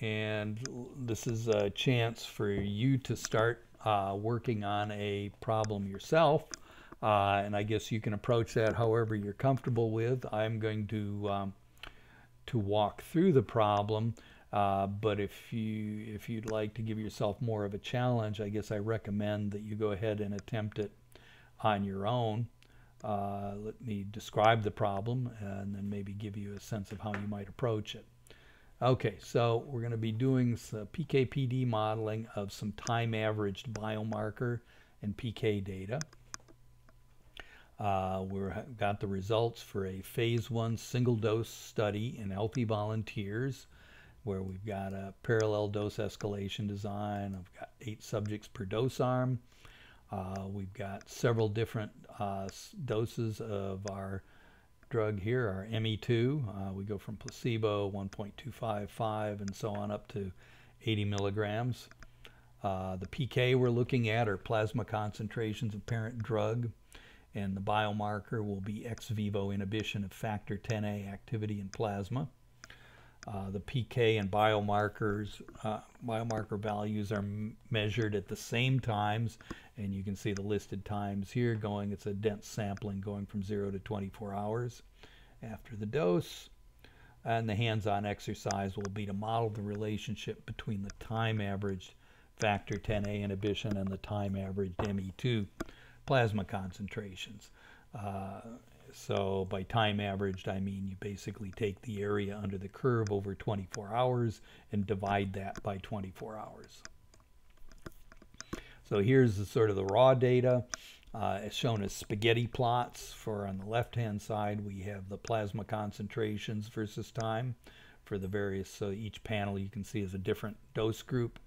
and this is a chance for you to start uh, working on a problem yourself. Uh, and I guess you can approach that however you're comfortable with. I'm going to um, to walk through the problem, uh, but if you if you'd like to give yourself more of a challenge, I guess I recommend that you go ahead and attempt it on your own. Uh, let me describe the problem and then maybe give you a sense of how you might approach it. Okay, so we're going to be doing some PKPD modeling of some time-averaged biomarker and PK data. Uh, we've got the results for a phase one single-dose study in healthy volunteers where we've got a parallel dose escalation design. I've got eight subjects per dose arm. Uh, we've got several different uh, doses of our drug here, our ME2. Uh, we go from placebo, 1.255, and so on up to 80 milligrams. Uh, the PK we're looking at are plasma concentrations of parent drug, and the biomarker will be ex vivo inhibition of factor 10A activity in plasma. Uh, the PK and biomarkers, uh, biomarker values are measured at the same times, and you can see the listed times here going, it's a dense sampling going from 0 to 24 hours after the dose. And the hands-on exercise will be to model the relationship between the time averaged factor 10A inhibition and the time averaged ME2 plasma concentrations. Uh, so by time averaged, I mean you basically take the area under the curve over 24 hours and divide that by 24 hours. So here's the sort of the raw data. Uh, shown as spaghetti plots. For on the left-hand side, we have the plasma concentrations versus time for the various. So each panel you can see is a different dose group,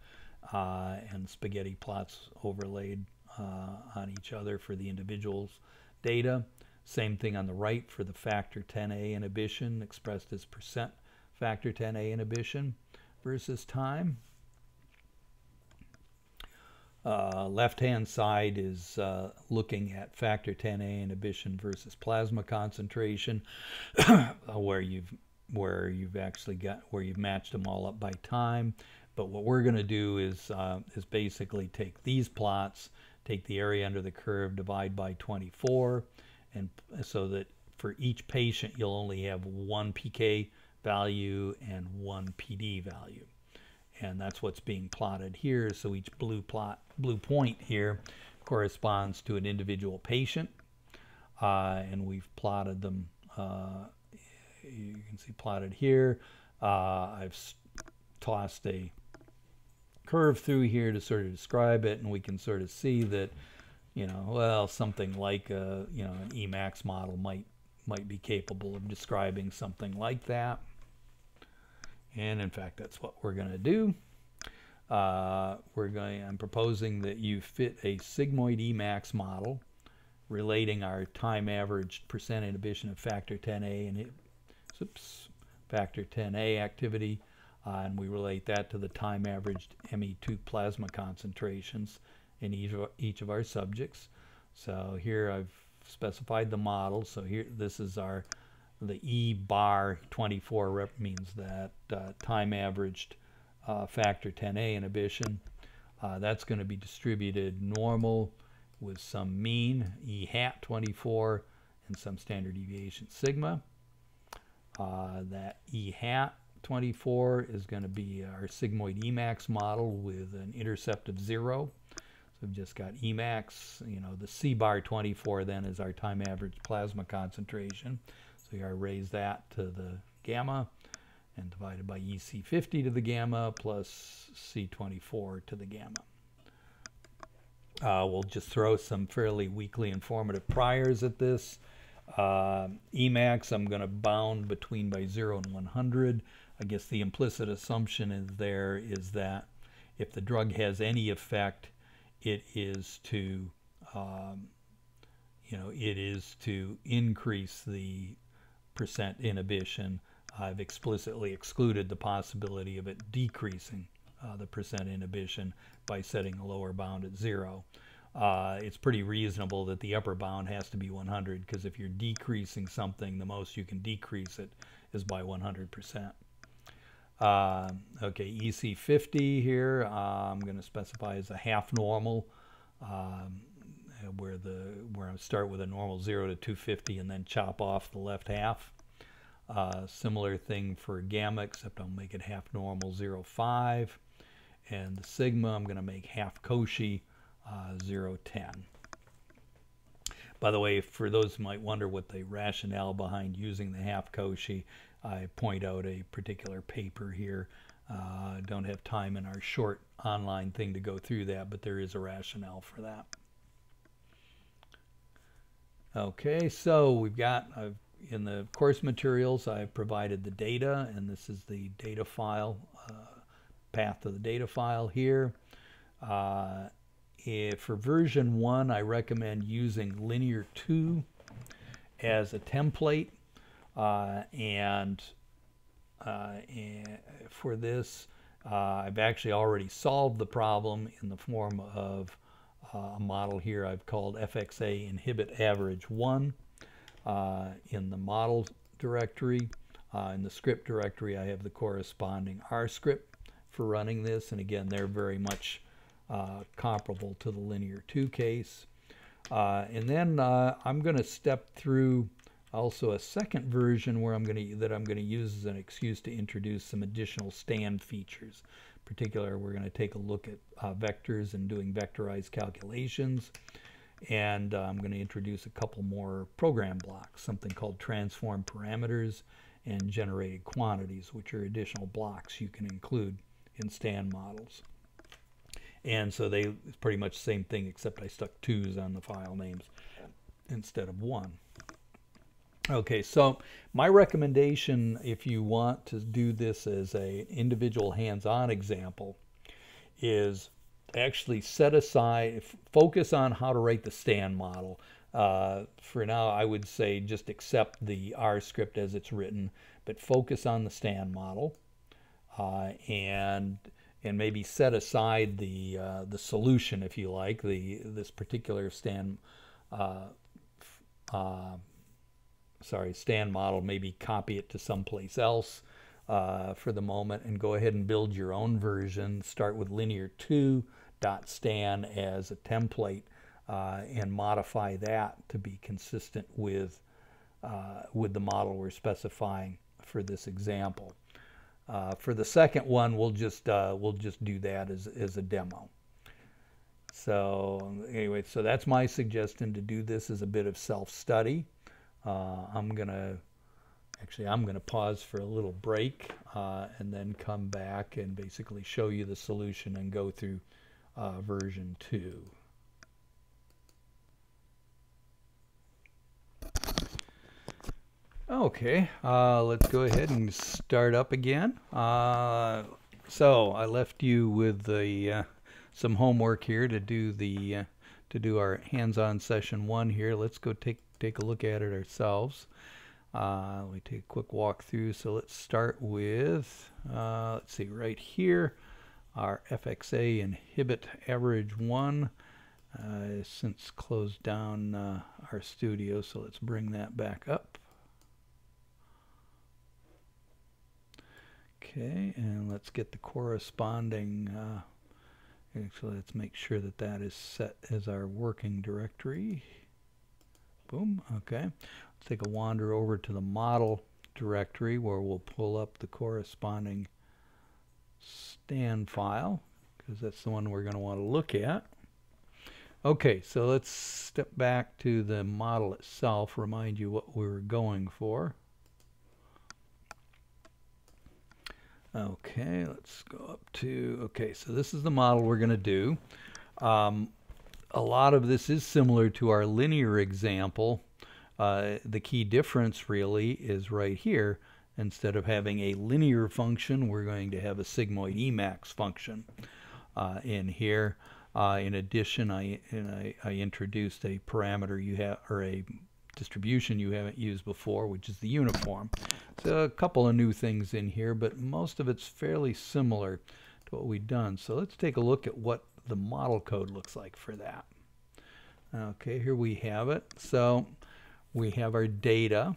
uh, and spaghetti plots overlaid uh, on each other for the individuals' data. Same thing on the right for the factor 10A inhibition expressed as percent factor 10A inhibition versus time. Uh, left-hand side is uh, looking at factor 10A inhibition versus plasma concentration, where you've where you've actually got where you've matched them all up by time. But what we're going to do is uh, is basically take these plots, take the area under the curve, divide by 24, and so that for each patient you'll only have one PK value and one PD value. And that's what's being plotted here. So each blue plot, blue point here corresponds to an individual patient. Uh, and we've plotted them, uh, you can see plotted here. Uh, I've tossed a curve through here to sort of describe it, and we can sort of see that you know, well, something like a, you know, an Emax model might might be capable of describing something like that. And in fact, that's what we're going to do. Uh, we're going. I'm proposing that you fit a sigmoid Emax model relating our time averaged percent inhibition of factor 10A and oops, factor 10A activity, uh, and we relate that to the time averaged Me2 plasma concentrations in each of, each of our subjects. So here I've specified the model. So here, this is our, the E bar 24 rep means that uh, time averaged uh, factor 10A inhibition. Uh, that's going to be distributed normal with some mean E hat 24 and some standard deviation sigma. Uh, that E hat 24 is going to be our sigmoid Emax model with an intercept of zero. So we've just got Emax, you know, the C bar 24 then is our time average plasma concentration. So you raise that to the gamma and divided by EC50 to the gamma plus C24 to the gamma. Uh, we'll just throw some fairly weakly informative priors at this. Uh, Emax, I'm going to bound between by 0 and 100. I guess the implicit assumption is there is that if the drug has any effect, it is to um, you know it is to increase the percent inhibition I've explicitly excluded the possibility of it decreasing uh, the percent inhibition by setting a lower bound at zero. Uh, it's pretty reasonable that the upper bound has to be 100 because if you're decreasing something, the most you can decrease it is by 100%. Uh, okay, EC50 here, uh, I'm going to specify as a half normal, um, where the where I start with a normal 0 to 250 and then chop off the left half. Uh, similar thing for gamma, except I'll make it half normal 0, 5. And the sigma, I'm going to make half Cauchy uh, 0, 10. By the way, for those who might wonder what the rationale behind using the half Cauchy, I point out a particular paper here. Uh, don't have time in our short online thing to go through that, but there is a rationale for that. Okay, so we've got uh, in the course materials, I've provided the data, and this is the data file, uh, path to the data file here. Uh, if for version 1, I recommend using Linear 2 as a template uh, and, uh, and, for this, uh, I've actually already solved the problem in the form of uh, a model here I've called FXA inhibit average 1 uh, in the model directory. in the script directory, I have the corresponding R script for running this, and again, they're very much uh, comparable to the linear 2 case. Uh, and then uh, I'm going to step through also a second version where I'm going to that I'm going to use as an excuse to introduce some additional Stan features. In particular, we're going to take a look at uh, vectors and doing vectorized calculations. And uh, I'm going to introduce a couple more program blocks, something called transform parameters and generated quantities, which are additional blocks you can include in Stan models. And so they it's pretty much the same thing except I stuck twos on the file names instead of one. Okay, so my recommendation if you want to do this as a individual hands-on example is actually set aside, focus on how to write the Stan model. Uh, for now, I would say just accept the R script as it's written, but focus on the Stan model. Uh, and and maybe set aside the uh, the solution, if you like, the this particular Stan uh, uh, sorry Stan model. Maybe copy it to someplace else uh, for the moment, and go ahead and build your own version. Start with linear two dot stan as a template, uh, and modify that to be consistent with uh, with the model we're specifying for this example. Uh, for the second one, we'll just uh, we'll just do that as as a demo. So anyway, so that's my suggestion to do this as a bit of self-study. Uh, I'm gonna actually I'm gonna pause for a little break uh, and then come back and basically show you the solution and go through uh, version two. Okay, uh, let's go ahead and start up again. Uh, so I left you with the uh, some homework here to do the uh, to do our hands-on session one here. Let's go take take a look at it ourselves. Uh, let me take a quick walk through. So let's start with uh, let's see right here our FXA inhibit average one. Uh, since closed down uh, RStudio, so let's bring that back up. Okay, and let's get the corresponding, uh, actually let's make sure that that is set as our working directory. Boom, okay. Let's take a wander over to the model directory where we'll pull up the corresponding Stan file because that's the one we're going to want to look at. Okay, so let's step back to the model itself, remind you what we were going for. Okay, let's go up to, okay, so this is the model we're going to do. Um, a lot of this is similar to our linear example. Uh, the key difference really is right here. Instead of having a linear function, we're going to have a sigmoid Emax function uh, in here. Uh, in addition, I, I, I, introduced a parameter you have, or a distribution you haven't used before, which is the uniform. So a couple of new things in here, but most of it's fairly similar to what we've done. So let's take a look at what the model code looks like for that. Okay, here we have it. So we have our data.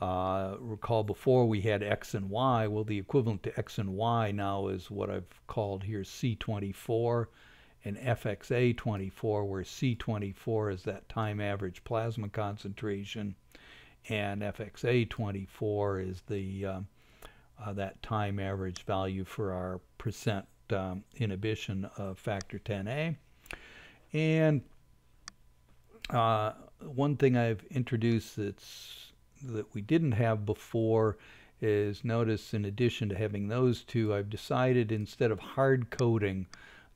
Uh, recall before we had X and Y. Well, the equivalent to X and Y now is what I've called here C24 and FXA24, where C24 is that time average plasma concentration, and FXA24 is the uh, uh, that time average value for our percent um, inhibition of factor 10A. And uh, one thing I've introduced that's that we didn't have before is notice in addition to having those two, I've decided instead of hard coding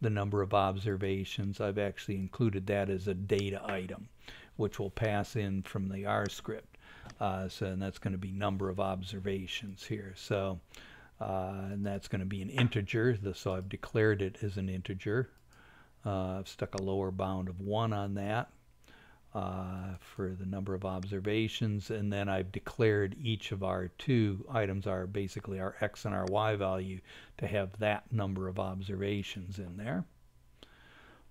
the number of observations, I've actually included that as a data item, which will pass in from the R script. Uh, so and that's going to be number of observations here. So uh, and that's going to be an integer. So I've declared it as an integer. Uh, I've stuck a lower bound of 1 on that uh, for the number of observations and then I've declared each of our two items are basically our x and our y value to have that number of observations in there.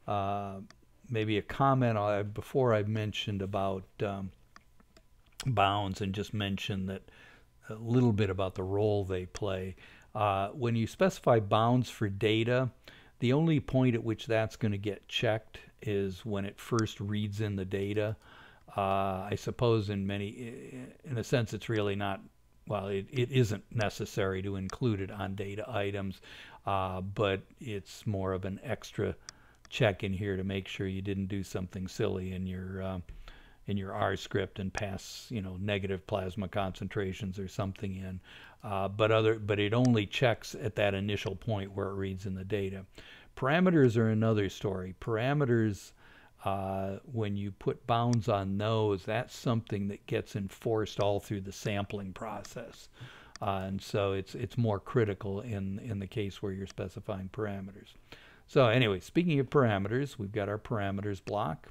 Uh, maybe a comment I, before I've mentioned about um, bounds and just mention that a little bit about the role they play. Uh, when you specify bounds for data, the only point at which that's going to get checked is when it first reads in the data. Uh, I suppose in many, in a sense, it's really not, well, it, it isn't necessary to include it on data items, uh, but it's more of an extra check in here to make sure you didn't do something silly in your uh, in your R script and pass you know negative plasma concentrations or something in. Uh, but other but it only checks at that initial point where it reads in the data. Parameters are another story. Parameters, uh, when you put bounds on those, that's something that gets enforced all through the sampling process. Uh, and so it's it's more critical in in the case where you're specifying parameters. So anyway, speaking of parameters, we've got our parameters block,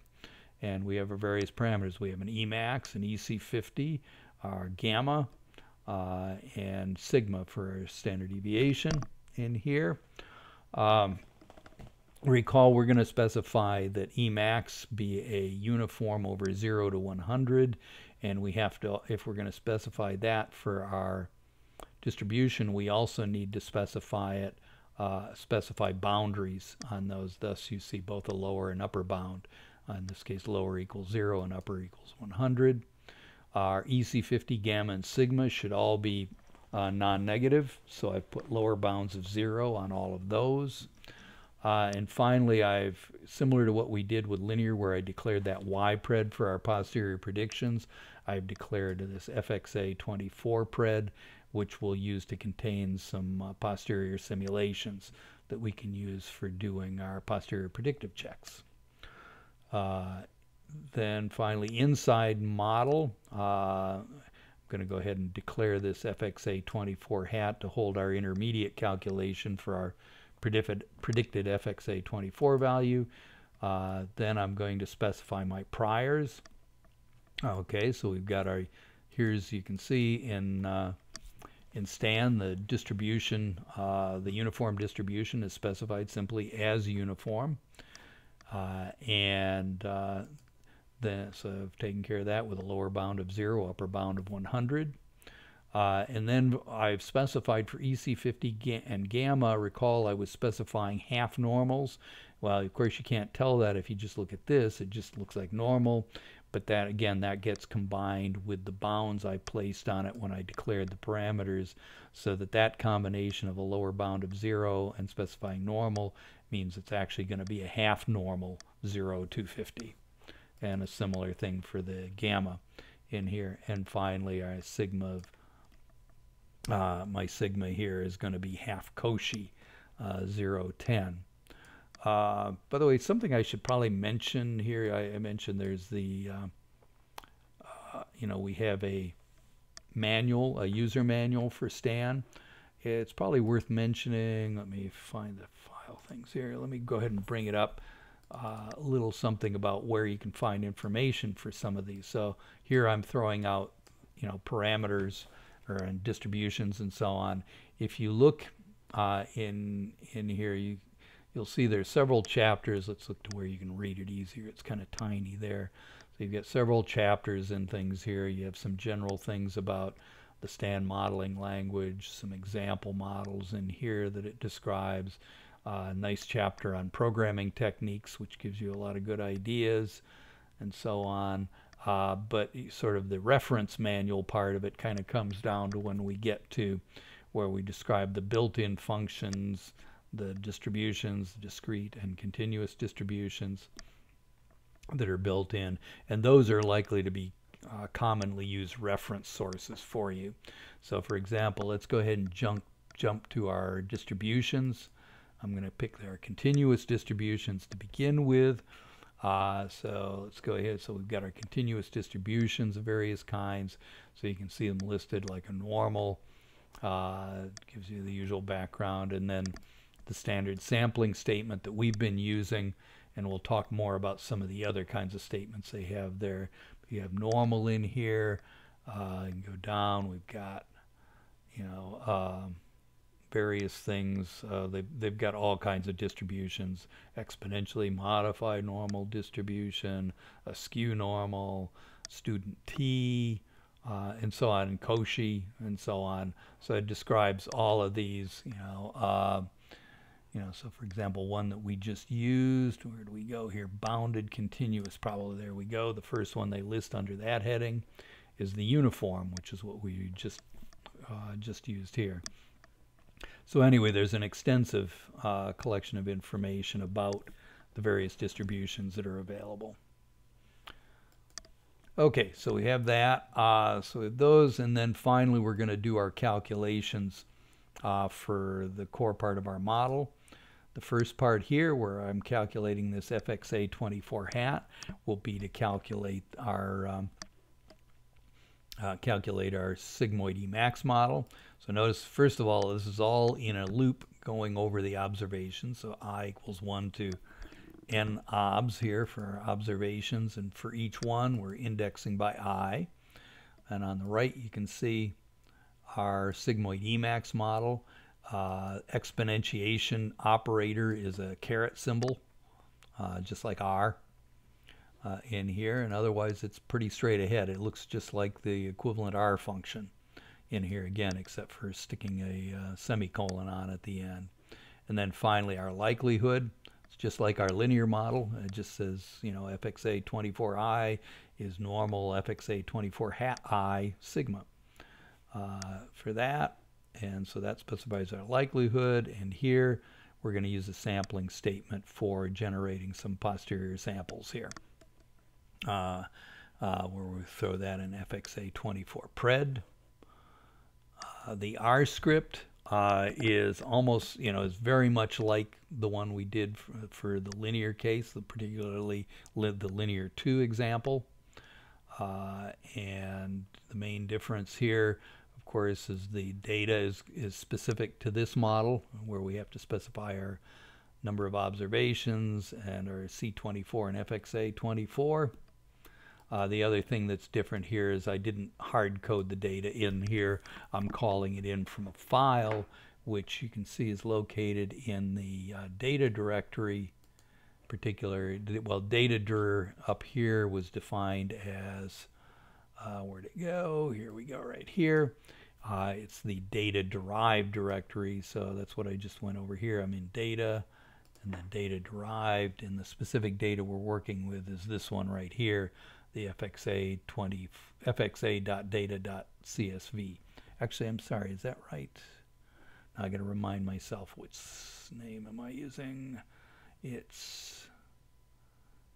and we have our various parameters. We have an Emax, an EC50, our gamma, uh, and sigma for standard deviation in here. Um, Recall we're going to specify that Emax be a uniform over 0 to 100 and we have to, if we're going to specify that for our distribution, we also need to specify it, uh, specify boundaries on those. Thus you see both a lower and upper bound. Uh, in this case lower equals 0 and upper equals 100. Our EC50, gamma, and sigma should all be uh, non-negative, so I've put lower bounds of 0 on all of those. Uh, and finally, I've, similar to what we did with linear where I declared that Y pred for our posterior predictions, I've declared this FXA 24 pred, which we'll use to contain some uh, posterior simulations that we can use for doing our posterior predictive checks. Uh, then finally, inside model, uh, I'm going to go ahead and declare this FXA 24 hat to hold our intermediate calculation for our predicted, predicted FXA24 value. Uh, then I'm going to specify my priors. Okay, so we've got our, here's, you can see in, uh, in STAN, the distribution, uh, the uniform distribution is specified simply as uniform. Uh, and uh, then, so I've taken care of that with a lower bound of 0, upper bound of 100. Uh, and then I've specified for EC50 ga and gamma, recall I was specifying half normals. Well, of course you can't tell that if you just look at this, it just looks like normal. But that again, that gets combined with the bounds I placed on it when I declared the parameters so that that combination of a lower bound of zero and specifying normal means it's actually going to be a half normal 0 to 50. And a similar thing for the gamma in here. And finally, our sigma of uh, my sigma here is going to be half Cauchy, uh, 0, 10. Uh, by the way, something I should probably mention here, I, I mentioned there's the, uh, uh, you know, we have a manual, a user manual for Stan. It's probably worth mentioning. Let me find the file things here. Let me go ahead and bring it up. Uh, a little something about where you can find information for some of these. So here I'm throwing out, you know, parameters or in distributions and so on. If you look uh, in in here, you you'll see there's several chapters. Let's look to where you can read it easier. It's kind of tiny there. So you've got several chapters and things here. You have some general things about the Stan modeling language, some example models in here that it describes. A nice chapter on programming techniques, which gives you a lot of good ideas and so on. Uh, but sort of the reference manual part of it kind of comes down to when we get to where we describe the built-in functions, the distributions, discrete and continuous distributions that are built in, and those are likely to be uh, commonly used reference sources for you. So for example, let's go ahead and jump, jump to our distributions. I'm going to pick our continuous distributions to begin with. Uh, so let's go ahead. So we've got our continuous distributions of various kinds. So you can see them listed like a normal. Uh, gives you the usual background. And then the standard sampling statement that we've been using. And we'll talk more about some of the other kinds of statements they have there. You have normal in here. Uh, can go down. We've got, you know, um, various things. Uh, they've, they've got all kinds of distributions, exponentially modified normal distribution, a skew normal, student t, uh, and so on, and Cauchy, and so on. So it describes all of these, you know, uh, you know, so for example, one that we just used, where do we go here? Bounded continuous, probably there we go. The first one they list under that heading is the uniform, which is what we just uh, just used here. So anyway, there's an extensive uh, collection of information about the various distributions that are available. Okay, so we have that. Uh, so we have those, and then finally we're going to do our calculations uh, for the core part of our model. The first part here, where I'm calculating this FXA24 hat, will be to calculate our um, uh, calculate our sigmoid Emax model. So notice, first of all, this is all in a loop going over the observations. So i equals 1 to n obs here for observations. And for each one, we're indexing by i. And on the right, you can see our sigmoid Emax model. Uh, exponentiation operator is a caret symbol, uh, just like r uh, in here. And otherwise, it's pretty straight ahead. It looks just like the equivalent r function in here again, except for sticking a uh, semicolon on at the end. And then finally, our likelihood. It's just like our linear model. It just says, you know, FXA 24i is normal FXA 24 hat i sigma uh, for that. And so that specifies our likelihood. And here, we're going to use a sampling statement for generating some posterior samples here. Uh, uh, where we throw that in FXA 24 pred. Uh, the R script uh, is almost, you know, is very much like the one we did for, for the linear case, the particularly the linear 2 example. Uh, and the main difference here, of course, is the data is, is specific to this model where we have to specify our number of observations and our C24 and FXA24. Uh, the other thing that's different here is I didn't hard code the data in here. I'm calling it in from a file, which you can see is located in the uh, data directory. Particular, well, data dir up here was defined as uh, where'd it go? Here we go, right here. Uh, it's the data derived directory, so that's what I just went over here. I'm in data, and then data derived, and the specific data we're working with is this one right here the FXA 20 fxa.data.csv. Actually, I'm sorry, is that right? Now I got to remind myself which name am I using. It's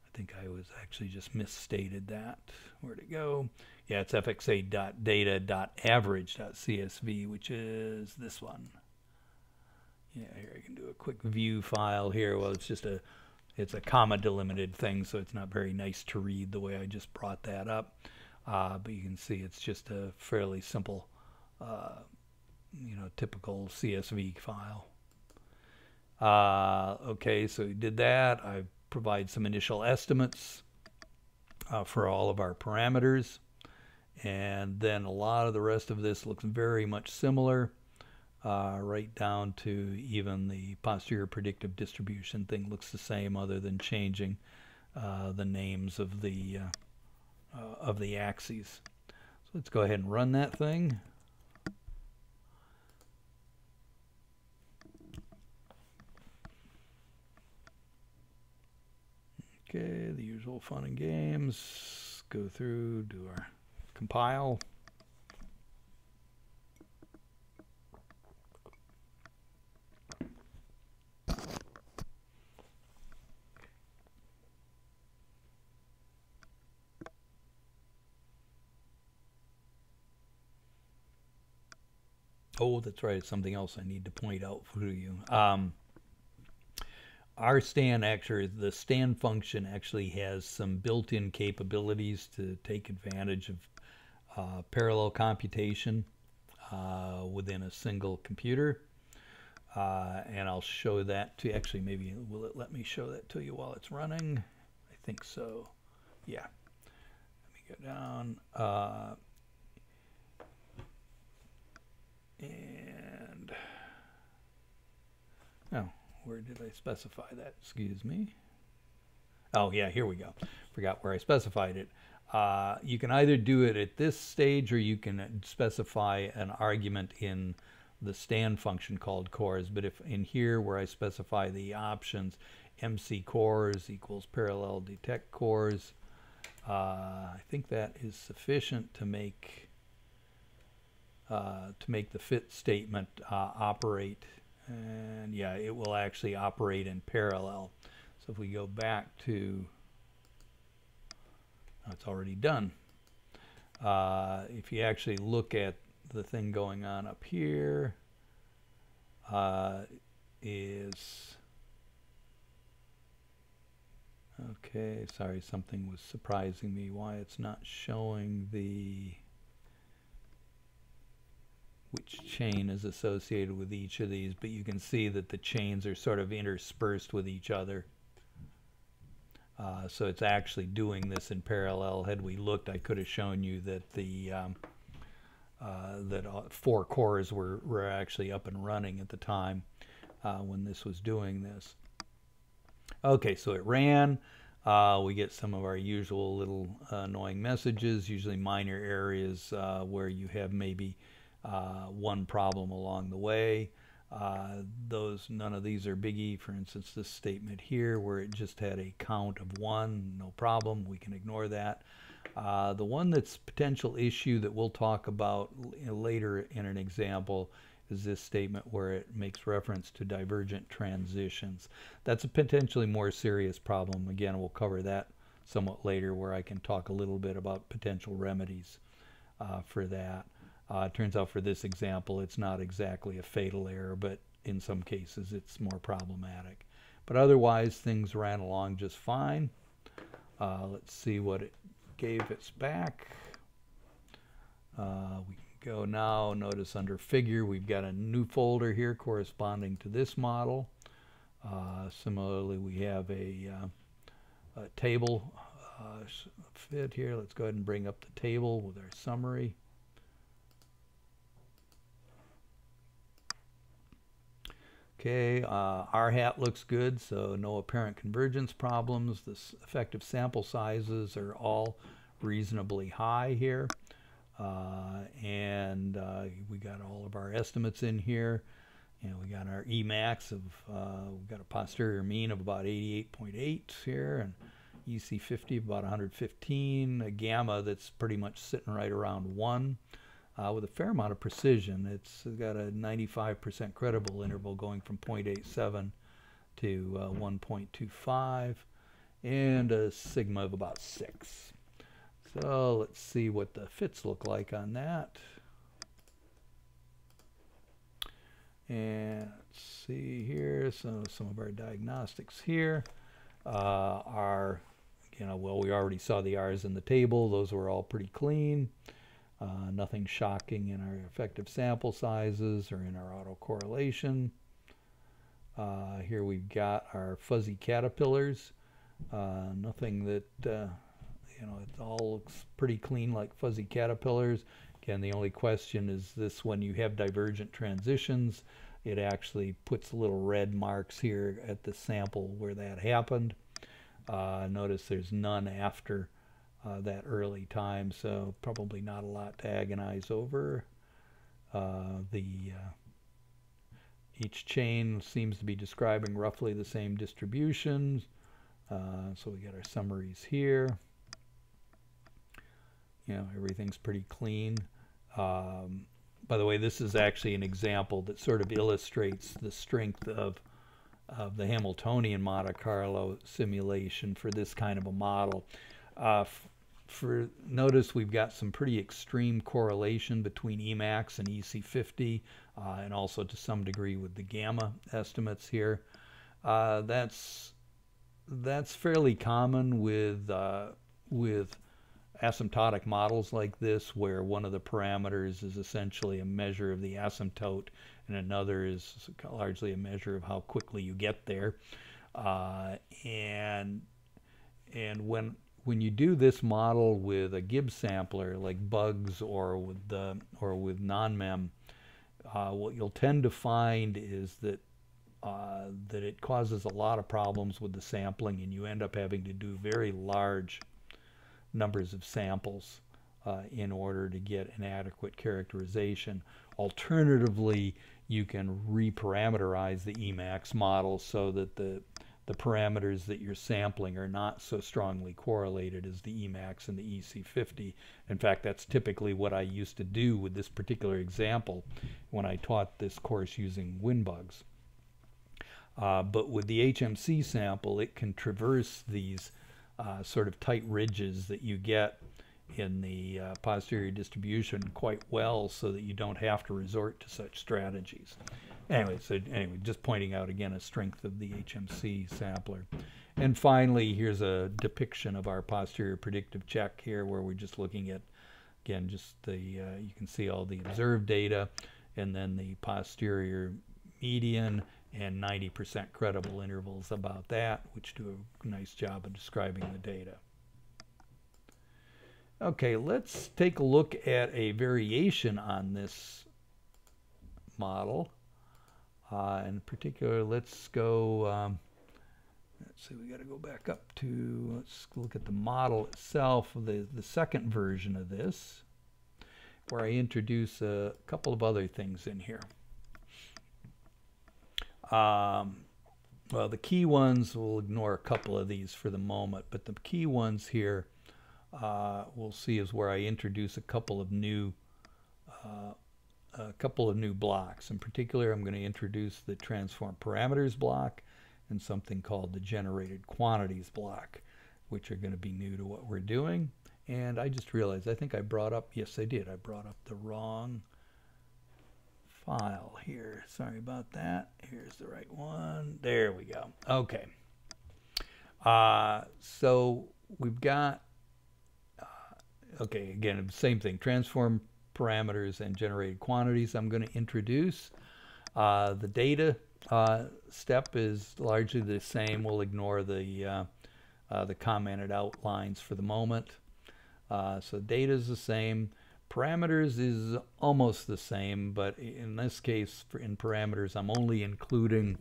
I think I was actually just misstated that. Where'd it go? Yeah, it's fxa.data.average.csv, which is this one. Yeah, here I can do a quick view file here. Well, it's just a it's a comma delimited thing, so it's not very nice to read the way I just brought that up. Uh, but you can see it's just a fairly simple, uh, you know, typical CSV file. Uh, okay, so we did that. I provide some initial estimates uh, for all of our parameters. And then a lot of the rest of this looks very much similar uh, right down to even the posterior predictive distribution thing looks the same other than changing uh, the names of the uh, uh, of the axes. So let's go ahead and run that thing. Okay, the usual fun and games. Go through, do our compile. Oh, that's right. It's something else I need to point out for you. Um, RStan actually, the stan function actually has some built-in capabilities to take advantage of uh, parallel computation uh, within a single computer. Uh, and I'll show that to you, actually maybe will it let me show that to you while it's running? I think so. Yeah. Let me go down. Uh, and oh, where did I specify that? Excuse me. Oh yeah, here we go. Forgot where I specified it. Uh, you can either do it at this stage or you can specify an argument in the stan function called cores. But if in here where I specify the options, MC cores equals parallel detect cores, uh, I think that is sufficient to make to make the fit statement uh, operate. And yeah, it will actually operate in parallel. So if we go back to, oh, it's already done. Uh, if you actually look at the thing going on up here, uh, is okay sorry something was surprising me why it's not showing the which chain is associated with each of these, but you can see that the chains are sort of interspersed with each other. Uh, so it's actually doing this in parallel. Had we looked, I could have shown you that the um, uh, that uh, four cores were, were actually up and running at the time uh, when this was doing this. Okay, so it ran. Uh, we get some of our usual little annoying messages, usually minor areas uh, where you have maybe uh, one problem along the way. Uh, those none of these are biggie. For instance, this statement here, where it just had a count of one, no problem. We can ignore that. Uh, the one that's potential issue that we'll talk about later in an example is this statement where it makes reference to divergent transitions. That's a potentially more serious problem. Again, we'll cover that somewhat later where I can talk a little bit about potential remedies uh, for that. Uh, it turns out for this example, it's not exactly a fatal error, but in some cases it's more problematic. But otherwise, things ran along just fine. Uh, let's see what it gave us back. Uh, we can go now. Notice under figure, we've got a new folder here corresponding to this model. Uh, similarly, we have a, uh, a table uh, fit here. Let's go ahead and bring up the table with our summary. Okay, uh, R hat looks good, so no apparent convergence problems. The effective sample sizes are all reasonably high here. Uh, and uh, we got all of our estimates in here. And we got our Emax of, uh, we got a posterior mean of about 88.8 here, and EC50 of about 115, a gamma that's pretty much sitting right around 1 uh, with a fair amount of precision. It's got a 95% credible interval going from 0.87 to uh, 1.25 and a sigma of about 6. So let's see what the fits look like on that. And let's see here, so some of our diagnostics here. Uh, are, you know, well, we already saw the R's in the table. Those were all pretty clean. Uh, nothing shocking in our effective sample sizes or in our autocorrelation. Uh, here we've got our fuzzy caterpillars. Uh, nothing that, uh, you know, it all looks pretty clean like fuzzy caterpillars. Again, the only question is this when you have divergent transitions, it actually puts little red marks here at the sample where that happened. Uh, notice there's none after uh, that early time, so probably not a lot to agonize over. Uh, the uh, each chain seems to be describing roughly the same distributions. Uh, so we got our summaries here. You know, everything's pretty clean. Um, by the way, this is actually an example that sort of illustrates the strength of, of the Hamiltonian Monte Carlo simulation for this kind of a model. Uh, for notice we've got some pretty extreme correlation between Emax and EC50 uh, and also to some degree with the gamma estimates here. Uh, that's that's fairly common with uh, with asymptotic models like this where one of the parameters is essentially a measure of the asymptote and another is largely a measure of how quickly you get there uh, and and when when you do this model with a Gibbs sampler like bugs or with the or with NONMEM, uh, what you'll tend to find is that uh, that it causes a lot of problems with the sampling, and you end up having to do very large numbers of samples uh, in order to get an adequate characterization. Alternatively, you can reparameterize the Emax model so that the the parameters that you're sampling are not so strongly correlated as the Emax and the EC50. In fact, that's typically what I used to do with this particular example when I taught this course using WinBugs. Uh, but with the HMC sample, it can traverse these uh, sort of tight ridges that you get in the uh, posterior distribution quite well so that you don't have to resort to such strategies. Anyway, so anyway, just pointing out again a strength of the HMC sampler. And finally, here's a depiction of our posterior predictive check here where we're just looking at, again, just the, uh, you can see all the observed data and then the posterior median and 90% credible intervals about that, which do a nice job of describing the data. Okay, let's take a look at a variation on this model. Uh, in particular, let's go, um, let's see, we got to go back up to, let's look at the model itself, the, the second version of this, where I introduce a couple of other things in here. Um, well, the key ones, we'll ignore a couple of these for the moment, but the key ones here uh, we'll see is where I introduce a couple of new uh, a couple of new blocks. In particular, I'm going to introduce the transform parameters block and something called the generated quantities block, which are going to be new to what we're doing. And I just realized, I think I brought up, yes I did, I brought up the wrong file here. Sorry about that. Here's the right one. There we go. Okay. Uh, so we've got, uh, okay, again, same thing, transform parameters and generated quantities I'm going to introduce. Uh, the data uh, step is largely the same. We'll ignore the, uh, uh the commented outlines for the moment. Uh, so data is the same. Parameters is almost the same, but in this case, in parameters, I'm only including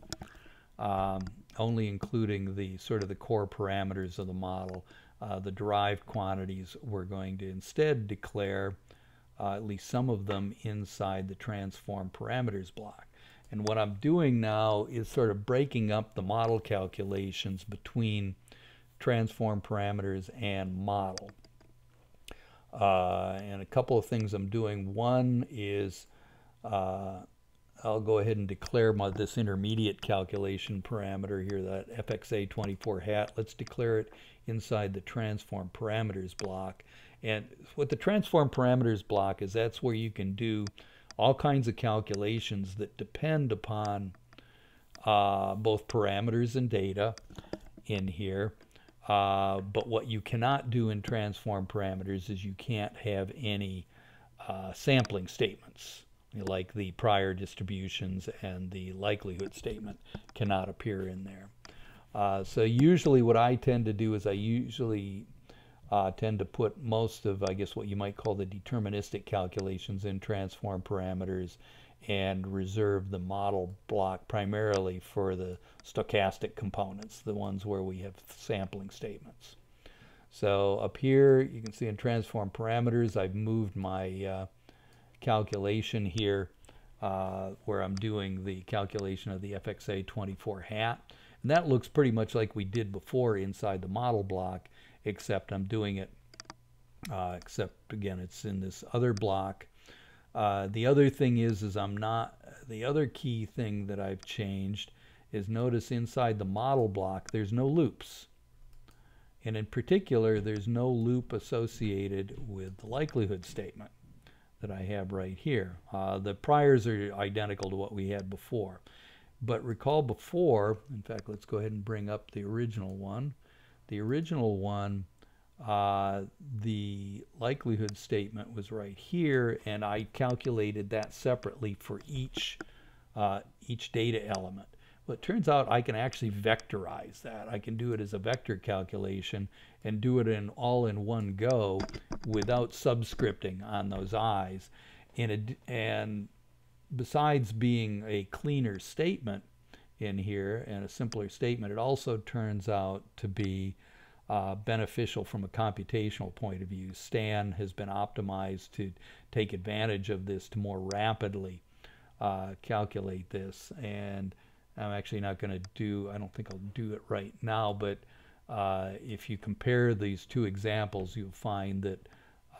um, only including the sort of the core parameters of the model. Uh, the derived quantities we're going to instead declare uh, at least some of them inside the transform parameters block. And what I'm doing now is sort of breaking up the model calculations between transform parameters and model. Uh, and a couple of things I'm doing. One is uh, I'll go ahead and declare my, this intermediate calculation parameter here, that FXA24 hat. Let's declare it inside the transform parameters block. And what the transform parameters block is that's where you can do all kinds of calculations that depend upon uh, both parameters and data in here. Uh, but what you cannot do in transform parameters is you can't have any uh, sampling statements like the prior distributions and the likelihood statement cannot appear in there. Uh, so usually what I tend to do is I usually uh, tend to put most of, I guess, what you might call the deterministic calculations in transform parameters and reserve the model block primarily for the stochastic components, the ones where we have sampling statements. So up here, you can see in transform parameters, I've moved my uh, calculation here uh, where I'm doing the calculation of the FXA 24 hat. And that looks pretty much like we did before inside the model block, except I'm doing it, uh, except again, it's in this other block. Uh, the other thing is, is I'm not, the other key thing that I've changed is notice inside the model block, there's no loops. And in particular, there's no loop associated with the likelihood statement that I have right here. Uh, the priors are identical to what we had before. But recall before, in fact, let's go ahead and bring up the original one. The original one, uh, the likelihood statement was right here, and I calculated that separately for each, uh, each data element. Well, it turns out I can actually vectorize that. I can do it as a vector calculation and do it in all in one go without subscripting on those i's. And, and besides being a cleaner statement in here and a simpler statement, it also turns out to be uh, beneficial from a computational point of view. Stan has been optimized to take advantage of this to more rapidly uh, calculate this. And I'm actually not going to do, I don't think I'll do it right now, but uh, if you compare these two examples, you'll find that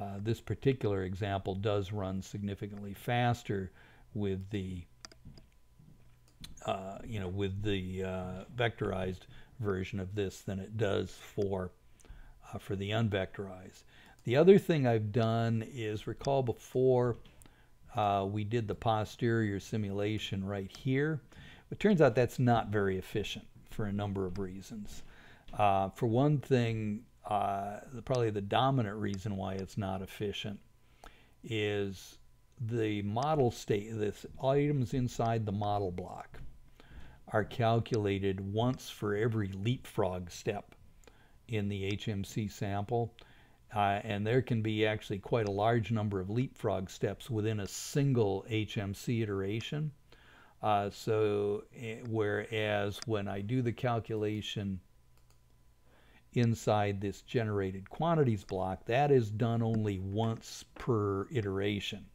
uh, this particular example does run significantly faster with the, uh, you know, with the uh, vectorized version of this than it does for, uh, for the unvectorized. The other thing I've done is recall before uh, we did the posterior simulation right here. It turns out that's not very efficient for a number of reasons. Uh, for one thing, probably the dominant reason why it's not efficient is the model state, the items inside the model block are calculated once for every leapfrog step in the HMC sample. Uh, and there can be actually quite a large number of leapfrog steps within a single HMC iteration. Uh, so, eh, whereas when I do the calculation inside this generated quantities block, that is done only once per iteration,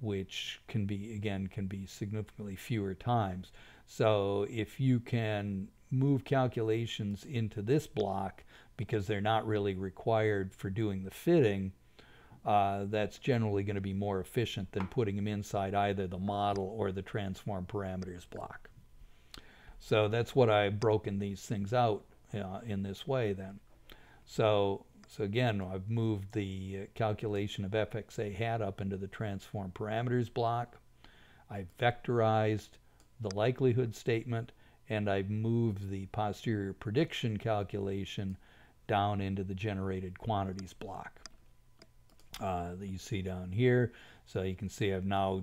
which can be, again, can be significantly fewer times. So if you can move calculations into this block because they're not really required for doing the fitting, uh, that's generally going to be more efficient than putting them inside either the model or the transform parameters block. So that's what I've broken these things out uh, in this way then. So, so again, I've moved the uh, calculation of fxa hat up into the transform parameters block. I've vectorized the likelihood statement and I've moved the posterior prediction calculation down into the generated quantities block uh, that you see down here. So you can see I've now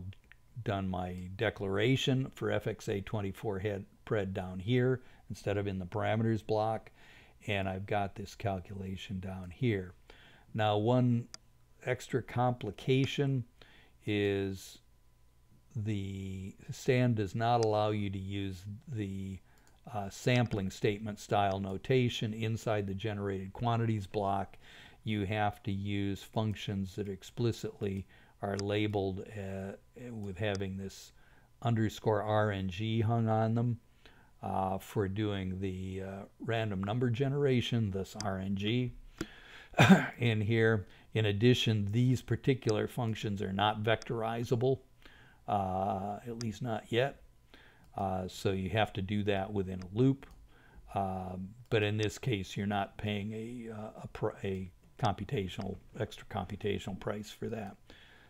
done my declaration for FXA 24 head pred down here instead of in the parameters block and I've got this calculation down here. Now one extra complication is the STAN does not allow you to use the uh, sampling statement style notation inside the generated quantities block you have to use functions that explicitly are labeled uh, with having this underscore RNG hung on them uh, for doing the uh, random number generation, this RNG in here. In addition, these particular functions are not vectorizable, uh, at least not yet. Uh, so you have to do that within a loop. Um, but in this case, you're not paying a, uh, a, a computational, extra computational price for that.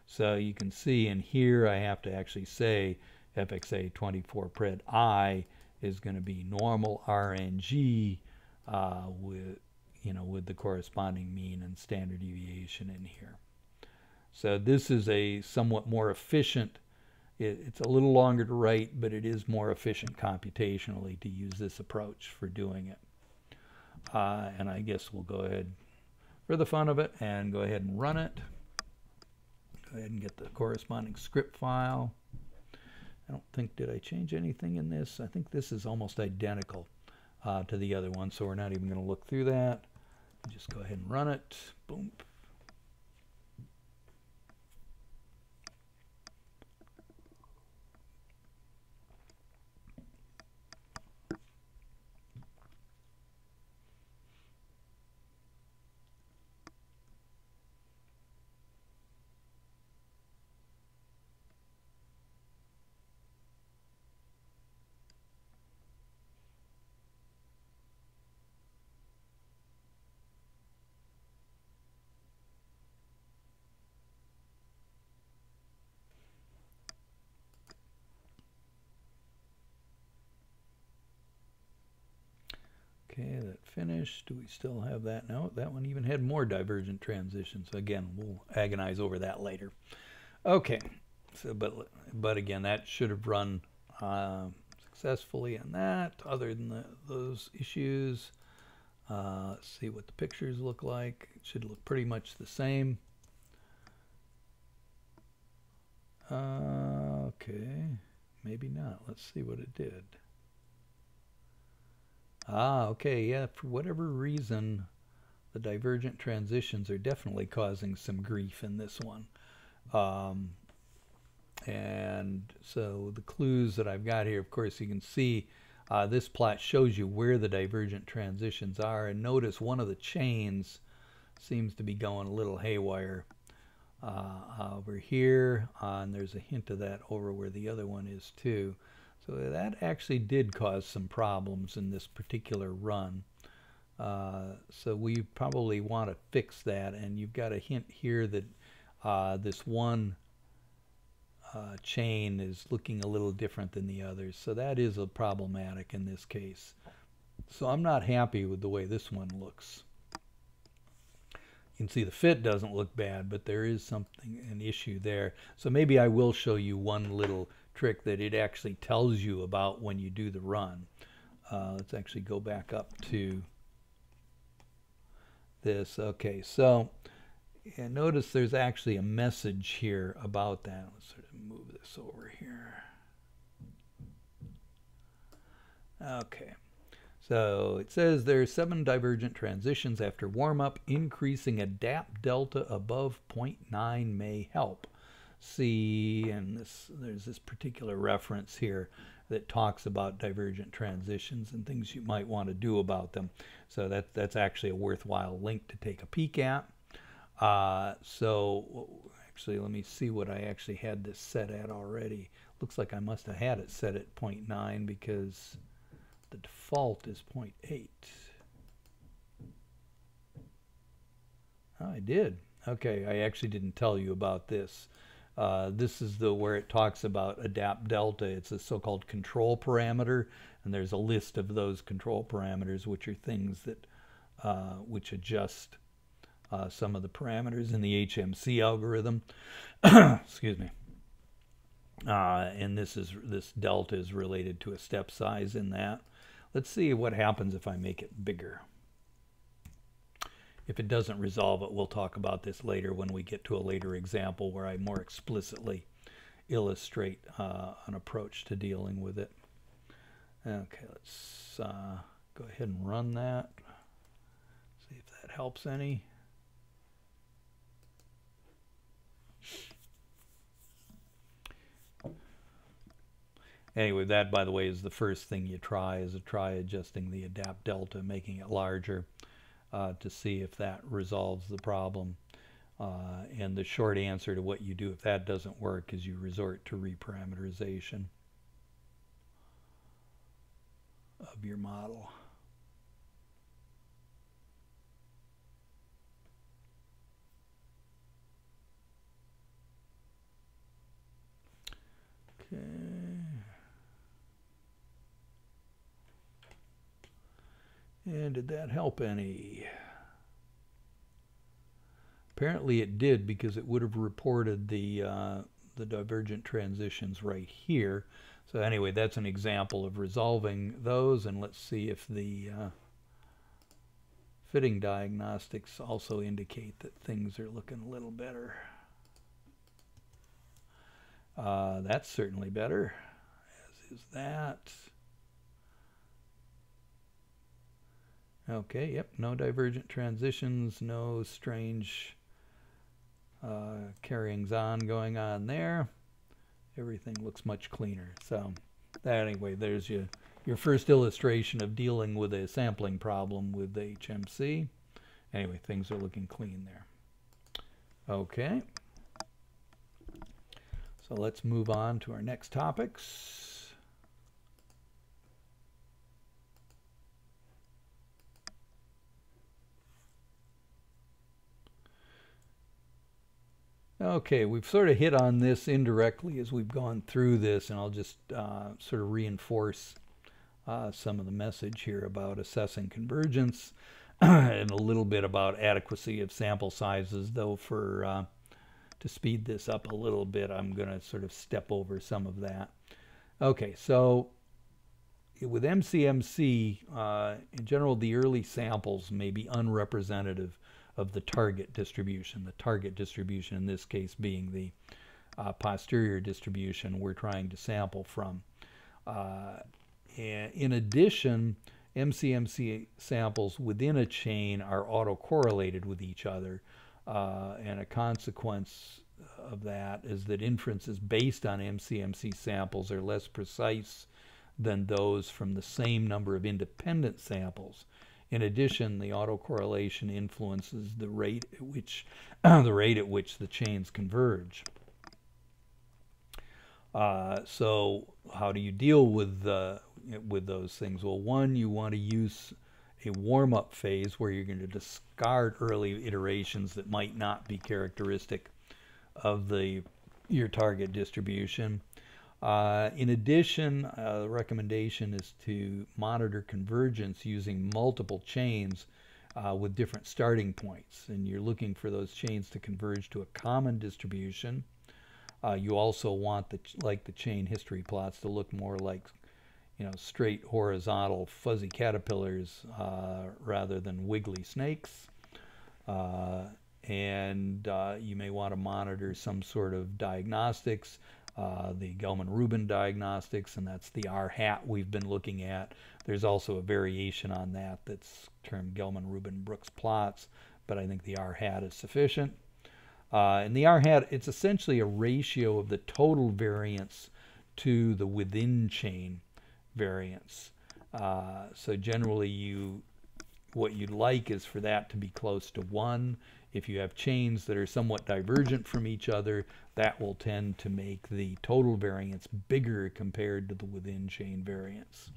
So you can see in here I have to actually say FXA 24 pred I is going to be normal RNG uh, with you know with the corresponding mean and standard deviation in here. So this is a somewhat more efficient it, it's a little longer to write but it is more efficient computationally to use this approach for doing it. Uh, and I guess we'll go ahead for the fun of it and go ahead and run it. Go ahead and get the corresponding script file. I don't think, did I change anything in this? I think this is almost identical uh, to the other one, so we're not even going to look through that. Just go ahead and run it. Boom. Finished. Do we still have that? No, that one even had more divergent transitions. Again, we'll agonize over that later. Okay, so but but again, that should have run uh, successfully in that. Other than the, those issues, uh, see what the pictures look like. It should look pretty much the same. Uh, okay, maybe not. Let's see what it did. Ah, okay, yeah, for whatever reason, the divergent transitions are definitely causing some grief in this one. Um, and so the clues that I've got here, of course, you can see uh, this plot shows you where the divergent transitions are. And notice one of the chains seems to be going a little haywire uh, over here. Uh, and there's a hint of that over where the other one is too. So that actually did cause some problems in this particular run. Uh, so we probably want to fix that and you've got a hint here that uh, this one uh, chain is looking a little different than the others. So that is a problematic in this case. So I'm not happy with the way this one looks. You can see the fit doesn't look bad, but there is something, an issue there. So maybe I will show you one little trick that it actually tells you about when you do the run. Uh, let's actually go back up to this. Okay, so and notice there's actually a message here about that. Let's sort of move this over here. Okay, so it says there are seven divergent transitions after warm-up. Increasing adapt delta above 0.9 may help see, and this, there's this particular reference here that talks about divergent transitions and things you might want to do about them. So that, that's actually a worthwhile link to take a peek at. Uh, so actually, let me see what I actually had this set at already. Looks like I must have had it set at 0.9 because the default is 0.8. Oh, I did. Okay, I actually didn't tell you about this. Uh, this is the where it talks about adapt delta. It's a so-called control parameter, and there's a list of those control parameters, which are things that uh, which adjust uh, some of the parameters in the HMC algorithm. Excuse me. Uh, and this is this delta is related to a step size in that. Let's see what happens if I make it bigger. If it doesn't resolve it, we'll talk about this later when we get to a later example where I more explicitly illustrate uh, an approach to dealing with it. Okay, let's uh, go ahead and run that. See if that helps any. Anyway, that, by the way, is the first thing you try, is to try adjusting the adapt delta, making it larger uh, to see if that resolves the problem. Uh, and the short answer to what you do if that doesn't work is you resort to reparameterization of your model. Okay. And did that help any? Apparently it did because it would have reported the, uh, the divergent transitions right here. So anyway, that's an example of resolving those. And let's see if the uh, fitting diagnostics also indicate that things are looking a little better. Uh, that's certainly better, as is that. Okay, yep, no divergent transitions, no strange uh, carryings on going on there. Everything looks much cleaner. So that anyway, there's your, your first illustration of dealing with a sampling problem with HMC. Anyway, things are looking clean there. Okay. So let's move on to our next topics. Okay, we've sort of hit on this indirectly as we've gone through this, and I'll just uh, sort of reinforce uh, some of the message here about assessing convergence and a little bit about adequacy of sample sizes, though for uh, to speed this up a little bit, I'm going to sort of step over some of that. Okay, so with MCMC, uh, in general, the early samples may be unrepresentative of the target distribution. The target distribution in this case being the uh, posterior distribution we're trying to sample from. Uh, in addition, MCMC samples within a chain are autocorrelated with each other, uh, and a consequence of that is that inferences based on MCMC samples are less precise than those from the same number of independent samples. In addition, the autocorrelation influences the rate at which the rate at which the chains converge. Uh, so, how do you deal with with those things? Well, one, you want to use a warm-up phase where you're going to discard early iterations that might not be characteristic of the your target distribution. Uh, in addition, uh, the recommendation is to monitor convergence using multiple chains uh, with different starting points. And you're looking for those chains to converge to a common distribution. Uh, you also want, the like the chain history plots, to look more like you know, straight horizontal fuzzy caterpillars uh, rather than wiggly snakes. And you may want to monitor some sort of diagnostics uh, the Gelman-Rubin diagnostics, and that's the R-hat we've been looking at. There's also a variation on that that's termed Gelman-Rubin-Brooks plots, but I think the R-hat is sufficient. Uh, and the R-hat, it's essentially a ratio of the total variance to the within chain variance. Uh, so generally you what you'd like is for that to be close to 1 if you have chains that are somewhat divergent from each other, that will tend to make the total variance bigger compared to the within chain variance.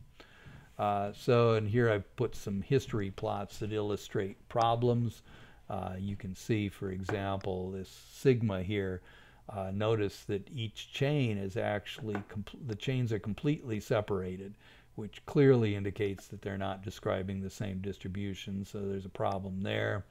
Uh, so, and here I've put some history plots that illustrate problems. Uh, you can see, for example, this sigma here. Uh, notice that each chain is actually, the chains are completely separated, which clearly indicates that they're not describing the same distribution, so there's a problem there.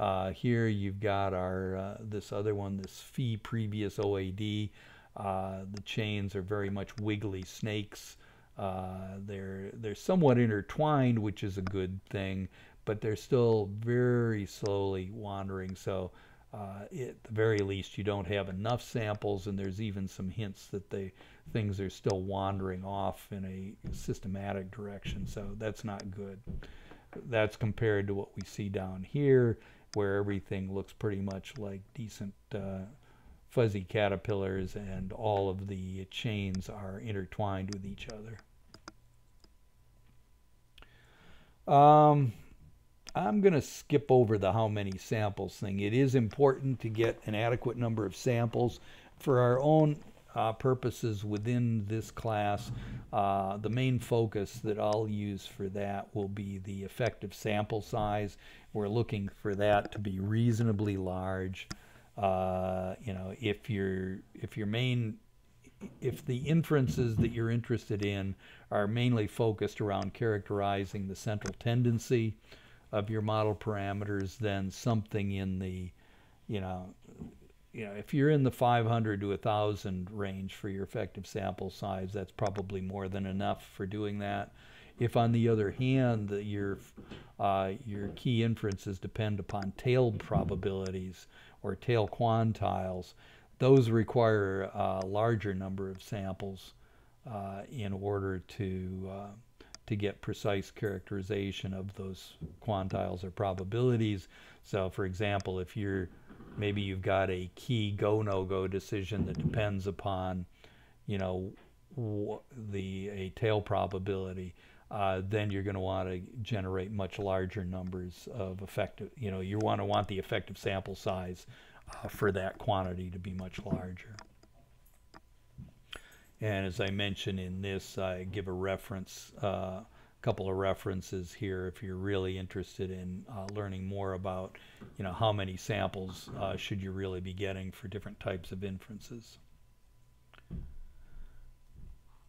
Uh, here you've got our uh, this other one, this fee previous OAD. Uh, the chains are very much wiggly snakes. Uh, they're they're somewhat intertwined, which is a good thing, but they're still very slowly wandering. So uh, at the very least, you don't have enough samples, and there's even some hints that they things are still wandering off in a systematic direction. So that's not good. That's compared to what we see down here where everything looks pretty much like decent uh, fuzzy caterpillars and all of the chains are intertwined with each other. Um, I'm going to skip over the how many samples thing. It is important to get an adequate number of samples for our own uh, purposes within this class. Uh, the main focus that I'll use for that will be the effective sample size we're looking for that to be reasonably large. Uh, you know, if your if your main if the inferences that you're interested in are mainly focused around characterizing the central tendency of your model parameters, then something in the, you know, you know, if you're in the 500 to 1,000 range for your effective sample size, that's probably more than enough for doing that. If, on the other hand, the, your uh, your key inferences depend upon tail probabilities or tail quantiles, those require a larger number of samples uh, in order to uh, to get precise characterization of those quantiles or probabilities. So, for example, if you're maybe you've got a key go no go decision that depends upon, you know, the a tail probability, uh, then you're going to want to generate much larger numbers of effective. You know, you want to want the effective sample size uh, for that quantity to be much larger. And as I mentioned in this, I give a reference, uh, couple of references here if you're really interested in uh, learning more about, you know, how many samples uh, should you really be getting for different types of inferences.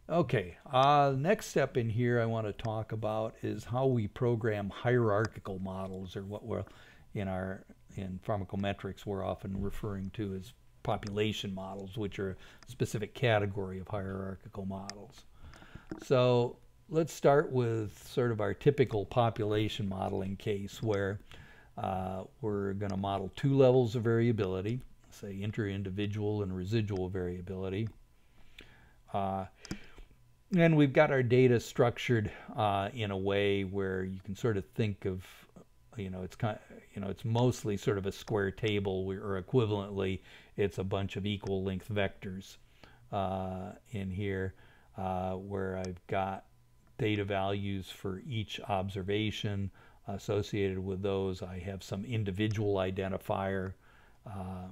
Okay, uh, next step in here I want to talk about is how we program hierarchical models, or what we're in our in pharmacometrics we're often referring to as population models, which are a specific category of hierarchical models. So let's start with sort of our typical population modeling case where uh, we're going to model two levels of variability, say inter-individual and residual variability. Uh, and we've got our data structured uh, in a way where you can sort of think of, you know, it's kind, of, you know, it's mostly sort of a square table, or equivalently, it's a bunch of equal length vectors uh, in here, uh, where I've got data values for each observation associated with those. I have some individual identifier uh,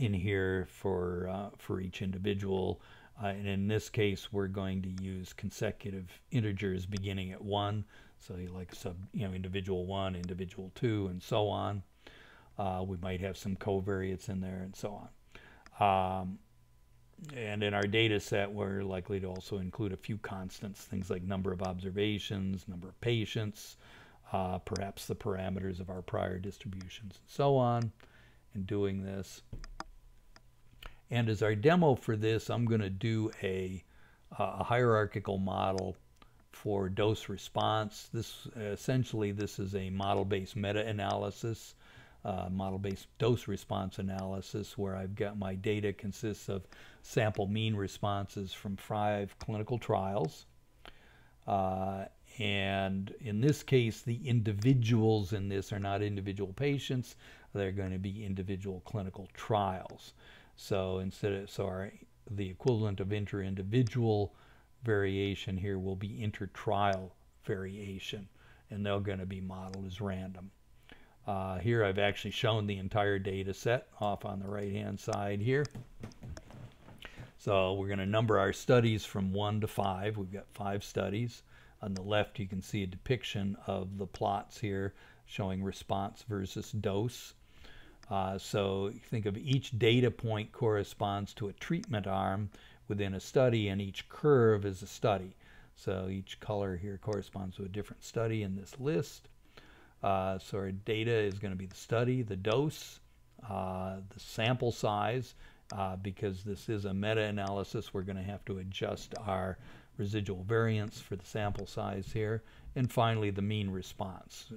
in here for uh, for each individual. Uh, and in this case, we're going to use consecutive integers beginning at 1. So like sub, you know, individual 1, individual 2, and so on. Uh, we might have some covariates in there and so on. Um, and in our data set, we're likely to also include a few constants, things like number of observations, number of patients, uh, perhaps the parameters of our prior distributions, and so on. In doing this, and as our demo for this, I'm going to do a, a, hierarchical model for dose response. This essentially this is a model-based meta-analysis, uh, model-based dose response analysis where I've got my data consists of sample mean responses from five clinical trials. Uh, and in this case, the individuals in this are not individual patients. They're going to be individual clinical trials. So instead of, so our, the equivalent of inter-individual variation here will be inter-trial variation, and they're going to be modeled as random. Uh, here I've actually shown the entire data set off on the right hand side here. So we're going to number our studies from 1 to 5. We've got 5 studies. On the left you can see a depiction of the plots here showing response versus dose. Uh, so think of each data point corresponds to a treatment arm within a study, and each curve is a study. So each color here corresponds to a different study in this list. Uh, so our data is going to be the study, the dose, uh, the sample size. Uh, because this is a meta-analysis, we're going to have to adjust our residual variance for the sample size here. And finally, the mean response.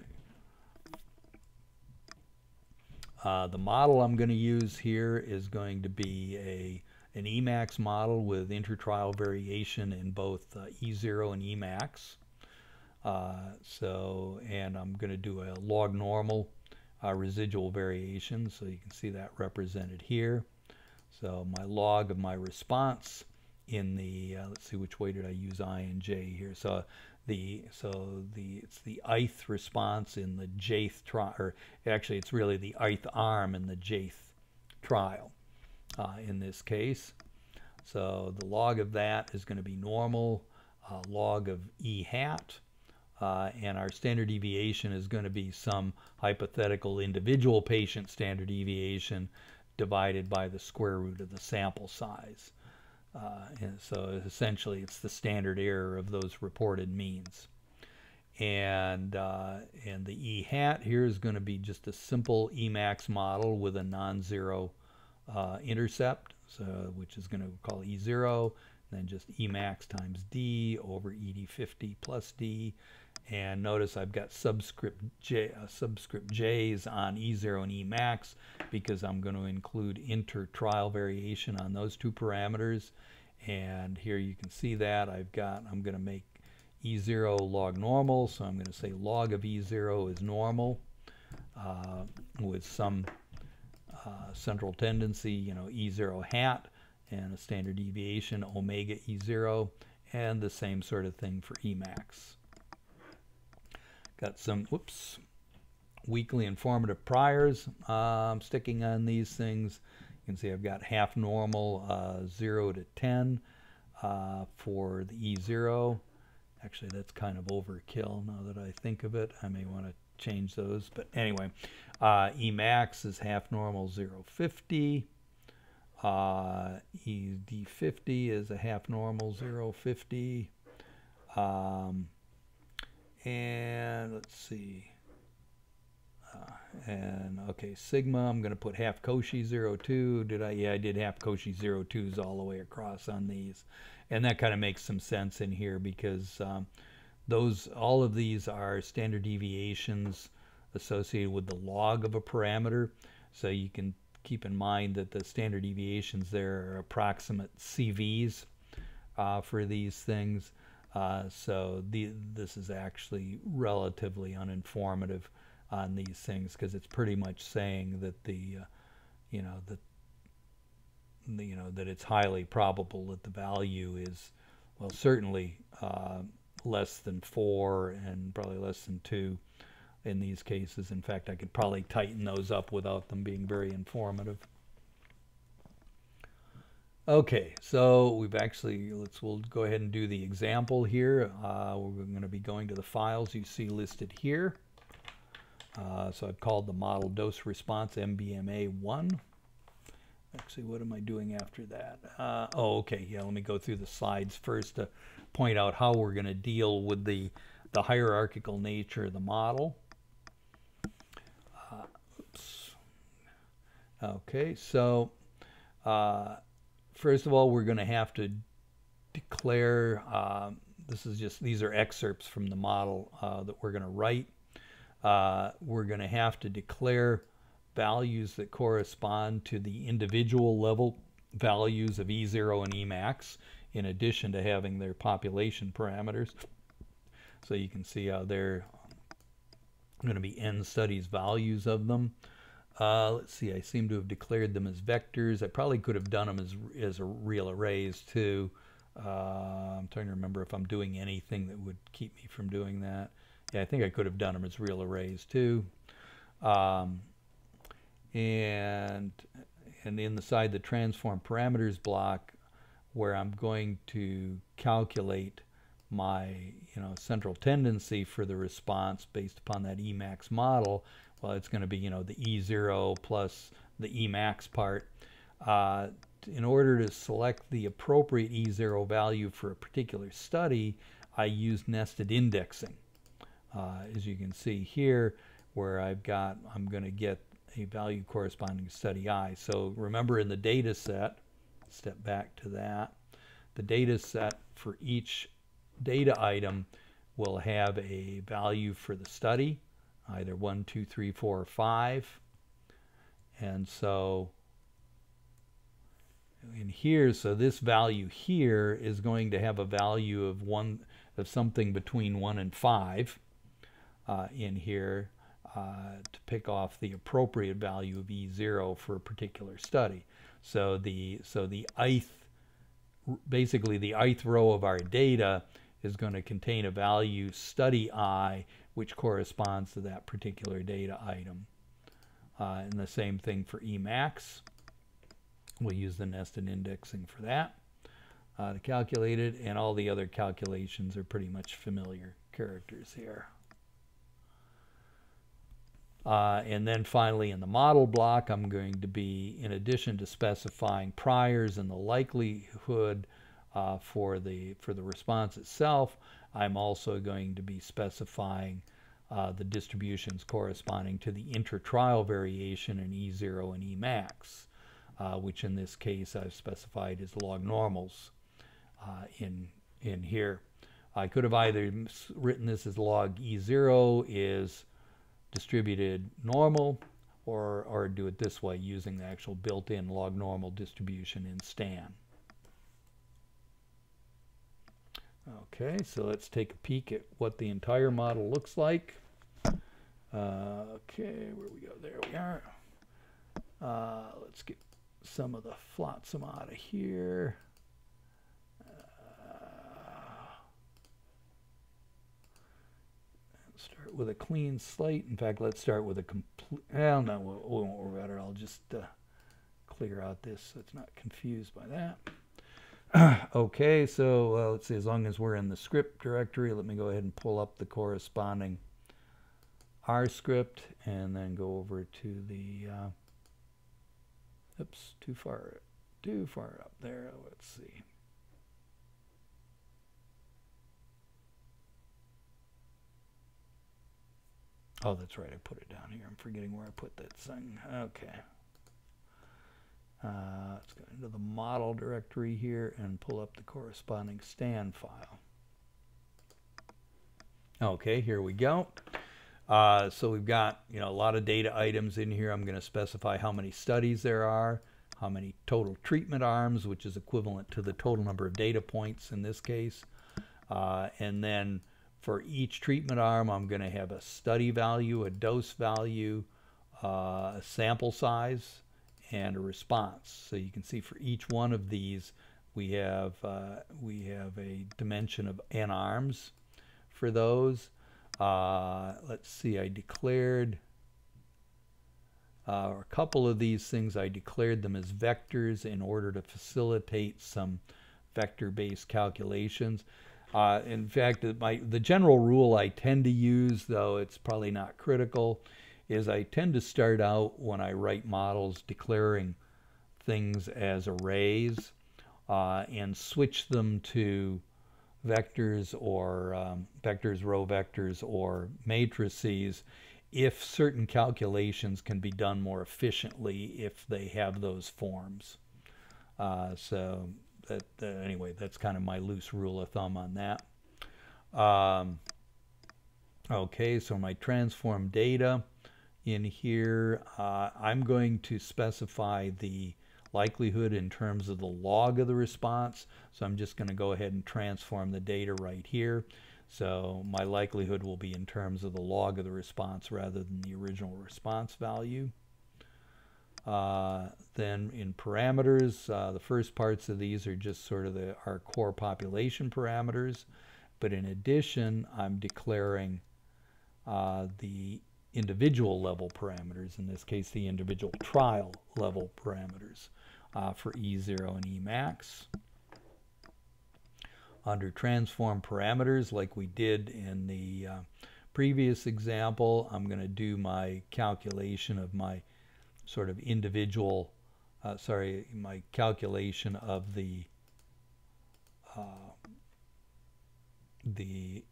Uh, the model I'm going to use here is going to be a an Emax model with intertrial variation in both uh, E0 and Emax. Uh, so, and I'm going to do a log normal uh, residual variation, so you can see that represented here. So my log of my response in the, uh, let's see which way did I use I and J here. So the so the it's the ith response in the jth trial, or actually it's really the ith arm in the jth trial uh, in this case. So the log of that is going to be normal, uh, log of e hat, uh, and our standard deviation is going to be some hypothetical individual patient standard deviation divided by the square root of the sample size. Uh, and so essentially, it's the standard error of those reported means. And, uh, and the E hat here is going to be just a simple Emax model with a non-zero uh, intercept, so, which is going to call E0, then just Emax times D over ED50 plus D. And notice I've got subscript J, uh, subscript J's on E0 and Emax because I'm going to include inter-trial variation on those two parameters. And here you can see that I've got, I'm going to make E0 log normal, so I'm going to say log of E0 is normal uh, with some uh, central tendency, you know, E0 hat and a standard deviation omega E0 and the same sort of thing for Emax. Got some, whoops, weakly informative priors um, sticking on these things. You can see I've got half normal uh, 0 to 10 uh, for the E0. Actually, that's kind of overkill now that I think of it. I may want to change those. But anyway, uh, Emax is half normal 050. Uh, ED50 is a half normal 050. Um, and let's see. Uh, and okay, sigma, I'm going to put half Cauchy 02. Did I? Yeah, I did half Cauchy 02s all the way across on these. And that kind of makes some sense in here because um, those all of these are standard deviations associated with the log of a parameter. So you can keep in mind that the standard deviations there are approximate CVs uh, for these things. Uh, so the, this is actually relatively uninformative on these things because it's pretty much saying that the, uh, you know, that you know that it's highly probable that the value is, well, certainly uh, less than four and probably less than two in these cases. In fact, I could probably tighten those up without them being very informative. Okay, so we've actually, let's, we'll go ahead and do the example here. Uh, we're going to be going to the files you see listed here. Uh, so I've called the model dose response MBMA1. Actually, what am I doing after that? Uh, oh, okay, yeah, let me go through the slides first to point out how we're going to deal with the, the hierarchical nature of the model. oops. Okay, so uh, first of all, we're going to have to declare, uh, this is just, these are excerpts from the model uh, that we're going to write. Uh, we're going to have to declare values that correspond to the individual level values of E0 and Emax, in addition to having their population parameters. So you can see how they're going to be n studies values of them. Uh, let's see, I seem to have declared them as vectors. I probably could have done them as, as a real arrays too. Uh, I'm trying to remember if I'm doing anything that would keep me from doing that. Yeah, I think I could have done them as real arrays too. Um, and and inside the side the transform parameters block where I'm going to calculate my you know central tendency for the response based upon that Emax model well, it's going to be, you know, the E0 plus the Emax part. Uh, in order to select the appropriate E0 value for a particular study, I use nested indexing. Uh, as you can see here, where I've got, I'm going to get a value corresponding to study I. So remember in the data set, step back to that, the data set for each data item will have a value for the study either one, two, three, four, or 5. And so in here, so this value here is going to have a value of one of something between 1 and 5 uh, in here uh, to pick off the appropriate value of E0 for a particular study. So the so the ith basically the ith row of our data is going to contain a value study i which corresponds to that particular data item. Uh, and the same thing for Emax. We'll use the nested indexing for that uh, to calculate it, and all the other calculations are pretty much familiar characters here. Uh, and then finally in the model block, I'm going to be, in addition to specifying priors and the likelihood uh, for, the, for the response itself, I'm also going to be specifying uh, the distributions corresponding to the intertrial variation in E0 and Emax, uh, which in this case I've specified as log normals uh, in, in here. I could have either written this as log E0 is distributed normal or, or do it this way using the actual built-in log normal distribution in STAN. Okay, so let's take a peek at what the entire model looks like. Uh, okay, where we go? There we are. Uh, let's get some of the flotsam out of here. Uh, start with a clean slate. In fact, let's start with a complete. Well, no, we, won't worry about it. I'll just uh, clear out this so it's not confused by that. okay, so uh, let's see, as long as we're in the script directory, let me go ahead and pull up the corresponding R script and then go over to the, uh, oops, too far, too far up there. Let's see. Oh, that's right. I put it down here. I'm forgetting where I put that thing. Okay. Uh, let's go into the model directory here and pull up the corresponding Stan file. Okay, here we go. Uh, so we've got you know a lot of data items in here. I'm going to specify how many studies there are, how many total treatment arms, which is equivalent to the total number of data points in this case. Uh, and then for each treatment arm, I'm going to have a study value, a dose value, uh, a sample size, and a response. So you can see for each one of these, we have uh, we have a dimension of n arms for those. Uh, let's see, I declared uh, a couple of these things, I declared them as vectors in order to facilitate some vector-based calculations. Uh, in fact, my, the general rule I tend to use, though it's probably not critical, is I tend to start out when I write models declaring things as arrays uh, and switch them to vectors or um, vectors, row vectors, or matrices if certain calculations can be done more efficiently if they have those forms. Uh, so that uh, anyway, that's kind of my loose rule of thumb on that. Um, okay, so my transform data in here, uh, I'm going to specify the likelihood in terms of the log of the response. So I'm just going to go ahead and transform the data right here. So my likelihood will be in terms of the log of the response rather than the original response value. Uh, then in parameters, uh, the first parts of these are just sort of the, our core population parameters. But in addition, I'm declaring uh, the individual level parameters, in this case the individual trial level parameters uh, for E0 and Emax. Under transform parameters, like we did in the uh, previous example, I'm going to do my calculation of my sort of individual, uh, sorry, my calculation of the uh, the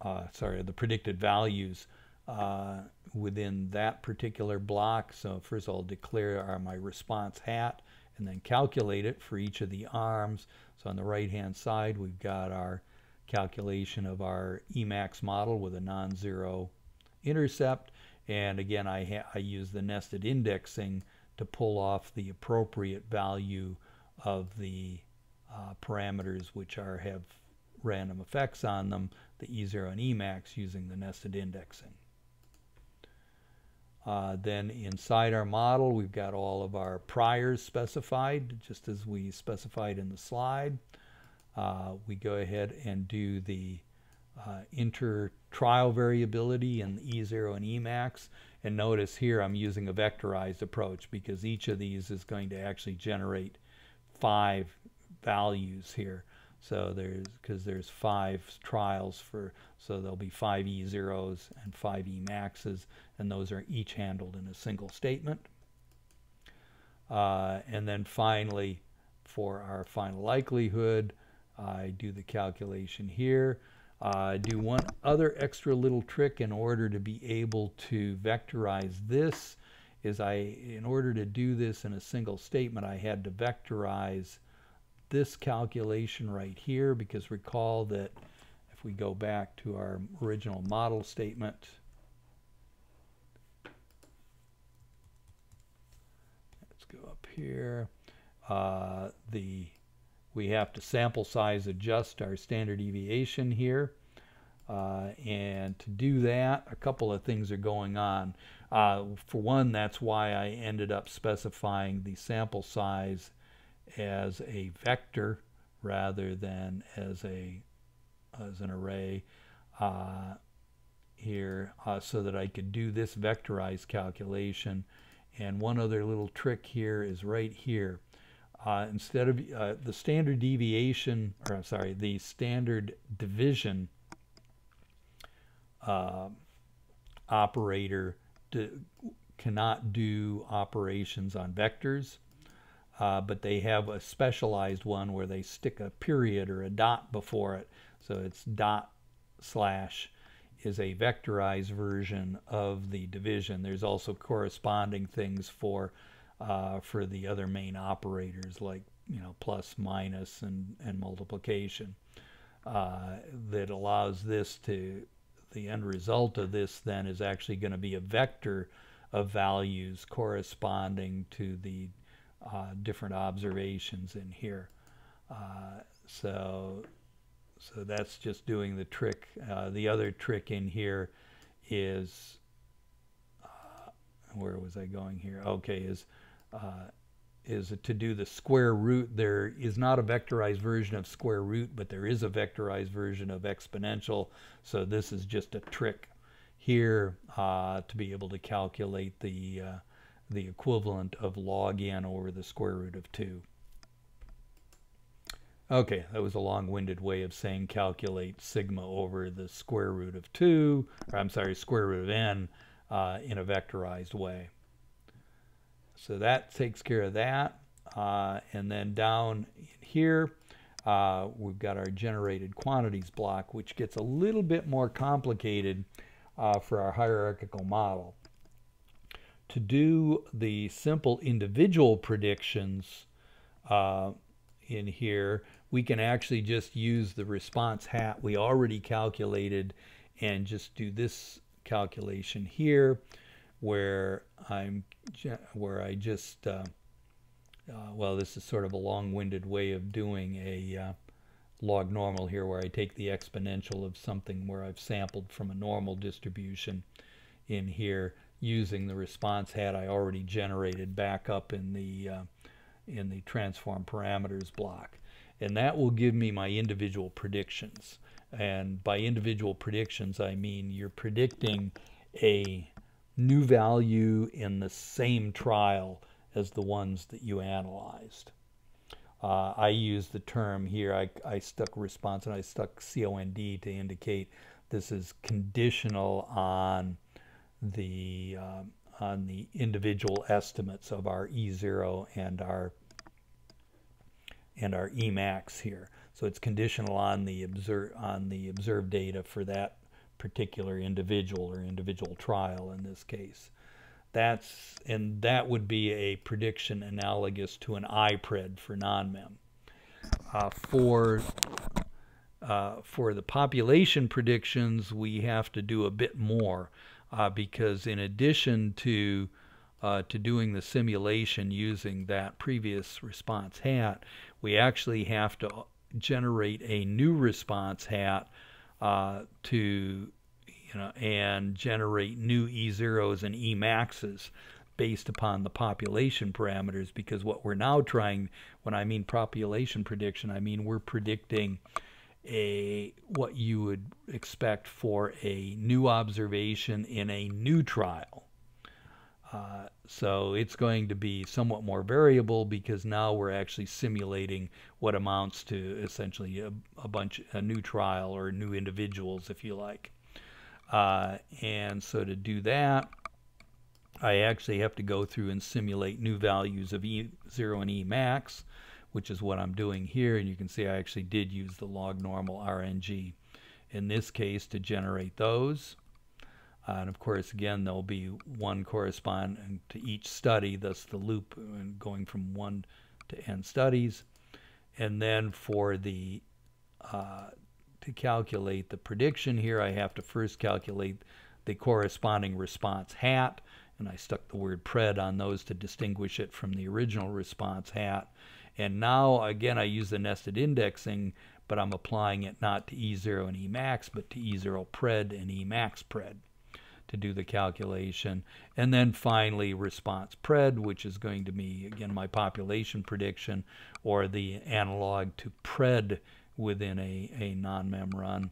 uh, sorry the predicted values uh, within that particular block. So first I'll declare our, my response hat and then calculate it for each of the arms. So on the right hand side we've got our calculation of our Emax model with a non-zero intercept and again I, I use the nested indexing to pull off the appropriate value of the uh, parameters which are have random effects on them, the E0 and Emax using the nested indexing. Uh, then inside our model, we've got all of our priors specified, just as we specified in the slide. Uh, we go ahead and do the uh, inter-trial variability in E0 and Emax. And notice here I'm using a vectorized approach because each of these is going to actually generate five values here. So there's because there's five trials for so there'll be five E zeros and five E maxes, and those are each handled in a single statement. Uh, and then finally, for our final likelihood, I do the calculation here. I uh, do one other extra little trick in order to be able to vectorize this is I, in order to do this in a single statement, I had to vectorize this calculation right here because recall that if we go back to our original model statement, let's go up here, uh, the we have to sample size adjust our standard deviation here. Uh, and to do that, a couple of things are going on. Uh, for one, that's why I ended up specifying the sample size as a vector rather than as a as an array uh, here uh, so that I could do this vectorized calculation. And one other little trick here is right here. Uh, instead of uh, the standard deviation, or I'm sorry, the standard division uh, operator cannot do operations on vectors, uh, but they have a specialized one where they stick a period or a dot before it. So it's dot slash is a vectorized version of the division. There's also corresponding things for uh, for the other main operators like you know plus, minus, and and multiplication. Uh, that allows this to the end result of this then is actually going to be a vector of values corresponding to the uh, different observations in here. Uh, so, so that's just doing the trick. Uh, the other trick in here is, uh, where was I going here? Okay, is uh, is to do the square root. There is not a vectorized version of square root, but there is a vectorized version of exponential. So this is just a trick here uh, to be able to calculate the, the equivalent of log n over the square root of 2. Okay, that was a long-winded way of saying calculate sigma over the square root of 2, or I'm sorry, square root of n uh, in a vectorized way. So that takes care of that. Uh, and then down here, uh, we've got our generated quantities block, which gets a little bit more complicated uh, for our hierarchical model. To do the simple individual predictions uh, in here, we can actually just use the response hat we already calculated and just do this calculation here where I'm where I just uh, uh, well this is sort of a long-winded way of doing a uh, log normal here where I take the exponential of something where I've sampled from a normal distribution in here using the response hat I already generated back up in the uh, in the transform parameters block and that will give me my individual predictions and by individual predictions I mean you're predicting a new value in the same trial as the ones that you analyzed. Uh, I use the term here, I, I stuck response and I stuck COND to indicate this is conditional on the uh, on the individual estimates of our E0 and our and our Emax here. So it's conditional on the observe on the observed data for that particular individual or individual trial in this case. That's and that would be a prediction analogous to an IPRED for NONMEM. Uh, for uh, for the population predictions, we have to do a bit more uh, because in addition to uh, to doing the simulation using that previous response hat, we actually have to generate a new response hat uh, to you know and generate new E0s and Emaxes based upon the population parameters because what we're now trying when I mean population prediction I mean we're predicting a what you would expect for a new observation in a new trial uh, so it's going to be somewhat more variable because now we're actually simulating what amounts to essentially a, a bunch, a new trial or new individuals, if you like. Uh, and so to do that, I actually have to go through and simulate new values of E0 and E max, which is what I'm doing here. And you can see I actually did use the log normal RNG in this case to generate those. Uh, and of course, again, there'll be one corresponding to each study, thus the loop going from one to n studies. And then for the uh, to calculate the prediction here, I have to first calculate the corresponding response hat, and I stuck the word pred on those to distinguish it from the original response hat. And now, again, I use the nested indexing, but I'm applying it not to E0 and Emax, but to E0 pred and Emax pred to do the calculation. And then finally, response pred, which is going to be, again, my population prediction or the analog to pred within a, a NONMEM run.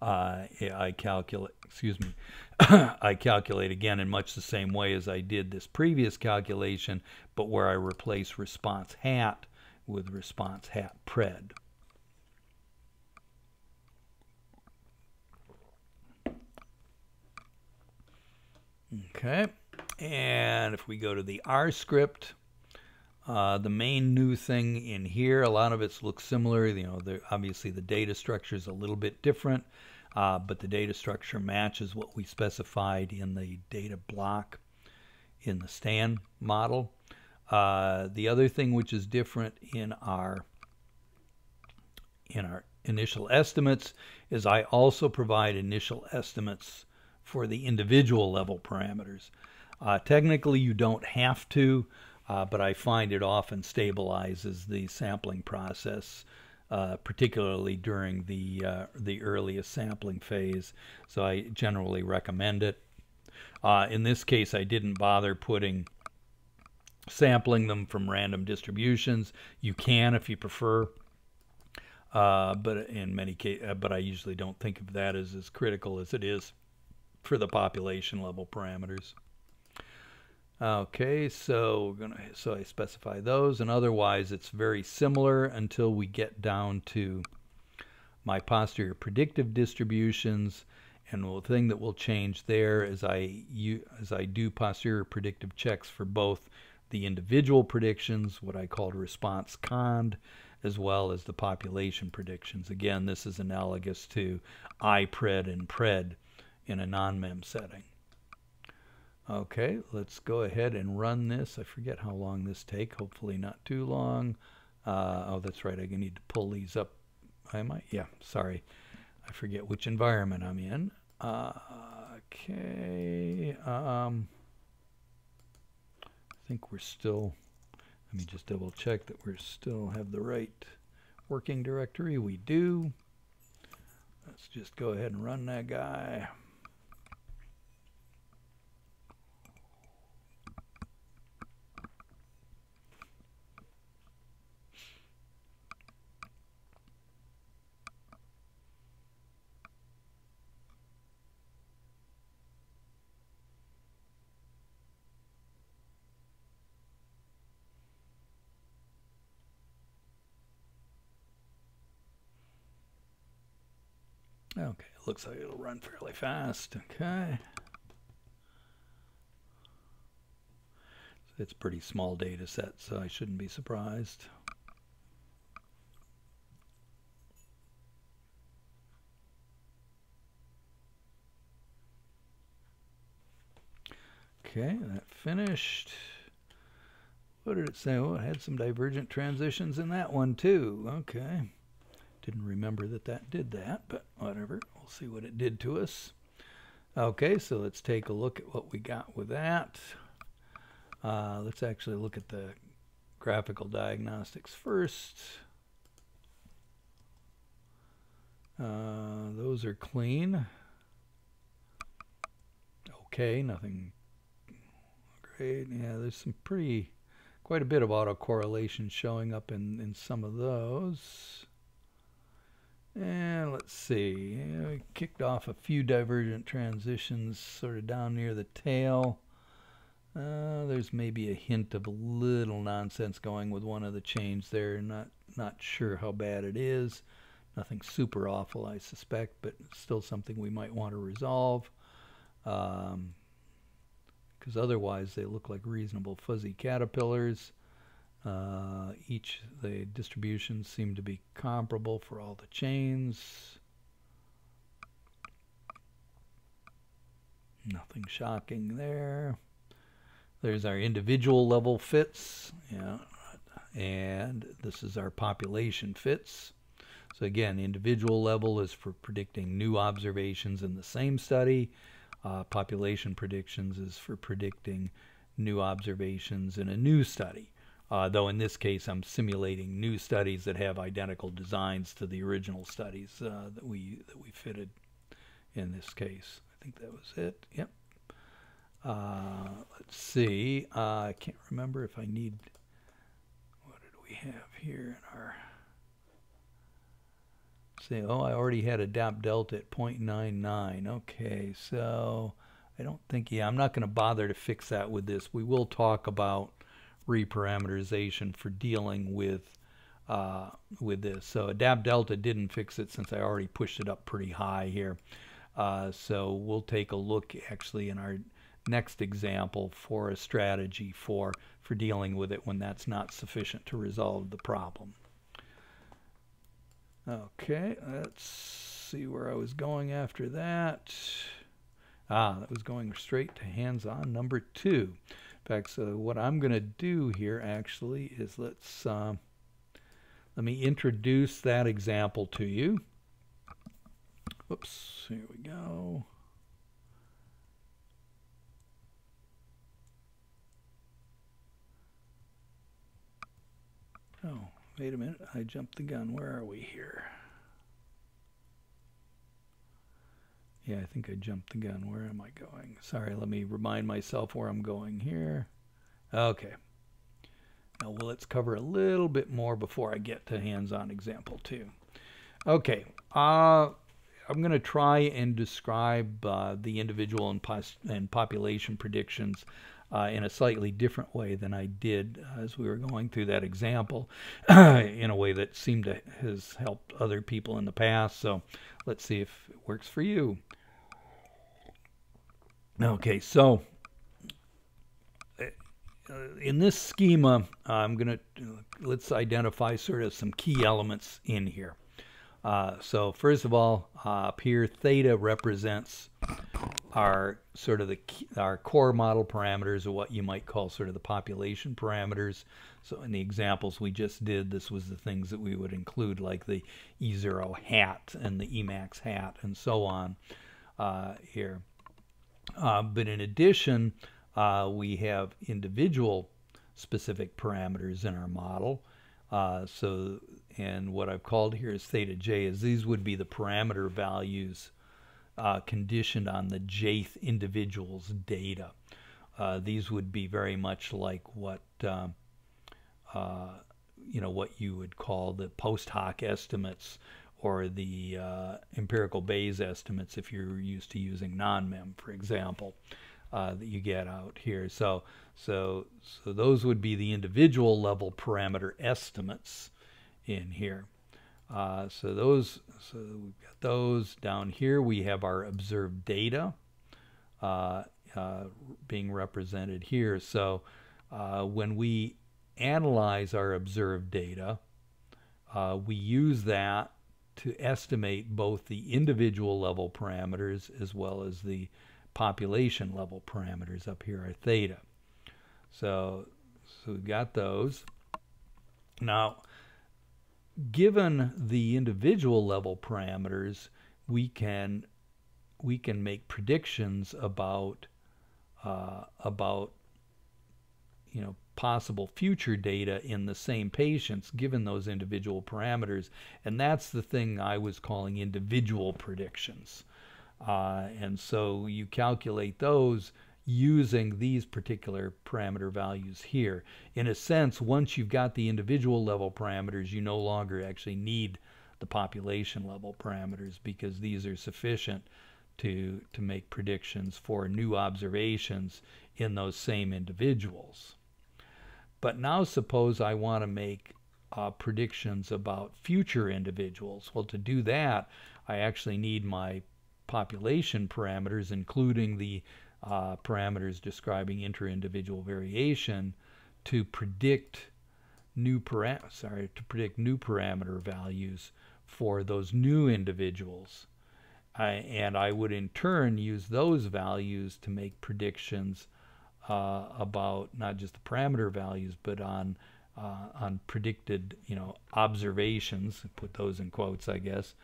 Uh, I calculate, excuse me, I calculate again in much the same way as I did this previous calculation, but where I replace response hat with response hat pred. Okay, and if we go to the R script, uh, the main new thing in here, a lot of it looks similar. You know, obviously the data structure is a little bit different, uh, but the data structure matches what we specified in the data block in the STAN model. Uh, the other thing which is different in our in our initial estimates is I also provide initial estimates for the individual level parameters. Uh, technically, you don't have to, uh, but I find it often stabilizes the sampling process, uh, particularly during the uh, the earliest sampling phase. So I generally recommend it. Uh, in this case, I didn't bother putting sampling them from random distributions. You can if you prefer. Uh, but in many cases, but I usually don't think of that as as critical as it is for the population level parameters. Okay, so we're gonna so I specify those, and otherwise it's very similar until we get down to my posterior predictive distributions. And the thing that will change there is I you as I do posterior predictive checks for both the individual predictions, what I called response cond, as well as the population predictions. Again, this is analogous to IPRED and PRED in a NONMEM setting. Okay, let's go ahead and run this. I forget how long this take. Hopefully not too long. Uh, oh, that's right. I need to pull these up. I might. Yeah, sorry. I forget which environment I'm in. Uh, okay. Um, I think we're still. Let me just double check that we still have the right working directory. We do. Let's just go ahead and run that guy. Okay, it looks like it'll run fairly fast. Okay. It's pretty small data set, so I shouldn't be surprised. Okay, that finished. What did it say? Oh, it had some divergent transitions in that one too. Okay. Didn't remember that that did that, but whatever. We'll see what it did to us. Okay, so let's take a look at what we got with that. Uh, let's actually look at the graphical diagnostics first. Uh, those are clean. Okay, nothing great. Yeah, there's some pretty, quite a bit of autocorrelation showing up in, in some of those. And let's see, we kicked off a few divergent transitions sort of down near the tail. Uh, there's maybe a hint of a little nonsense going with one of the chains there. Not not sure how bad it is. Nothing super awful, I suspect, but still something we might want to resolve. Because um, otherwise, they look like reasonable fuzzy caterpillars. Uh, each the distributions seem to be comparable for all the chains. Nothing shocking there. There's our individual level fits, yeah, and this is our population fits. So again, individual level is for predicting new observations in the same study. Uh, population predictions is for predicting new observations in a new study. Uh, though in this case, I'm simulating new studies that have identical designs to the original studies uh, that we that we fitted in this case. I think that was it. Yep. Uh, let's see. Uh, I can't remember if I need. What did we have here in our? Say, oh, I already had adapt delta at 0.99. Okay, so I don't think. Yeah, I'm not going to bother to fix that with this. We will talk about reparameterization for dealing with uh, with this. So adapt delta didn't fix it since I already pushed it up pretty high here. Uh, so we'll take a look actually in our next example for a strategy for for dealing with it when that's not sufficient to resolve the problem. Okay, let's see where I was going after that. Ah, that was going straight to hands-on number two. In fact, so what I'm going to do here actually is let's uh, let me introduce that example to you. Whoops, here we go. Oh, wait a minute, I jumped the gun. Where are we here? Yeah, I think I jumped the gun. Where am I going? Sorry, let me remind myself where I'm going here. Okay. Now, well, let's cover a little bit more before I get to hands-on example two. Okay, uh, I'm going to try and describe uh, the individual and, and population predictions uh, in a slightly different way than I did as we were going through that example, in a way that seemed to has helped other people in the past. So let's see if it works for you. Okay, so uh, in this schema, I'm going to let's identify sort of some key elements in here. Uh, so first of all, uh, up here, theta represents our sort of the our core model parameters or what you might call sort of the population parameters. So in the examples we just did, this was the things that we would include like the E0 hat and the Emax hat and so on uh, here. Uh, but in addition, uh, we have individual specific parameters in our model. Uh, so, and what I've called here is theta j is these would be the parameter values uh, conditioned on the jth individual's data. Uh, these would be very much like what um, uh, you know what you would call the post hoc estimates or the uh, empirical Bayes estimates if you're used to using NONMEM, for example uh, that you get out here. So, so, so those would be the individual level parameter estimates in here. Uh, so those, so we've got those down here. We have our observed data uh, uh being represented here. So uh, when we analyze our observed data, uh, we use that to estimate both the individual level parameters as well as the population level parameters up here are theta. So, so we've got those. Now, given the individual level parameters, we can we can make predictions about uh, about you know possible future data in the same patients given those individual parameters. And that's the thing I was calling individual predictions. Uh, and so you calculate those using these particular parameter values here. In a sense, once you've got the individual level parameters, you no longer actually need the population level parameters because these are sufficient to, to make predictions for new observations in those same individuals. But now suppose I want to make uh, predictions about future individuals. Well, to do that, I actually need my population parameters, including the uh, parameters describing inter-individual variation, to predict new para- sorry to predict new parameter values for those new individuals. I, and I would in turn use those values to make predictions uh, about not just the parameter values, but on uh, on predicted, you know, observations. Put those in quotes, I guess,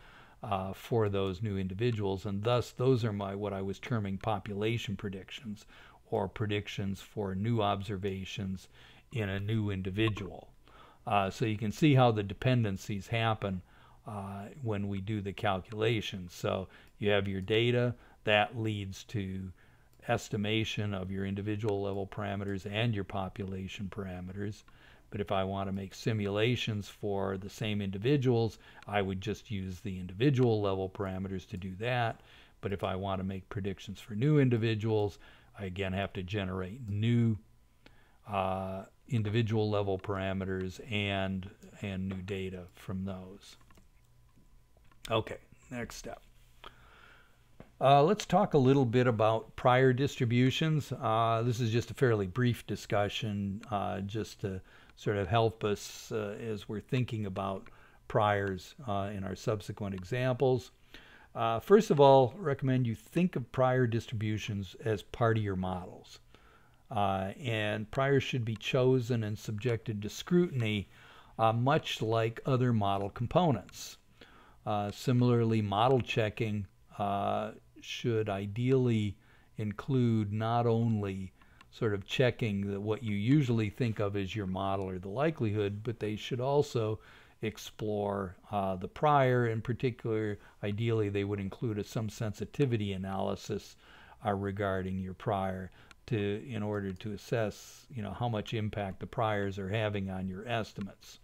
uh, for those new individuals. And thus, those are my what I was terming population predictions or predictions for new observations in a new individual. Uh, so you can see how the dependencies happen uh, when we do the calculations. So you have your data, that leads to estimation of your individual level parameters and your population parameters. But if I want to make simulations for the same individuals, I would just use the individual level parameters to do that. But if I want to make predictions for new individuals, I again have to generate new uh, individual level parameters and and new data from those. Okay, next step. Uh, let's talk a little bit about prior distributions. Uh, this is just a fairly brief discussion, uh, just to sort of help us uh, as we're thinking about priors uh, in our subsequent examples. Uh, first of all, recommend you think of prior distributions as part of your models. and priors should be chosen and subjected to scrutiny, much like other model components. similarly, model checking should ideally include not only sort of checking that what you usually think of as your model or the likelihood, but they should also explore uh, the prior. In particular, ideally, they would include a, some sensitivity analysis uh, regarding your prior to in order to assess, you know, how much impact the priors are having on your estimates.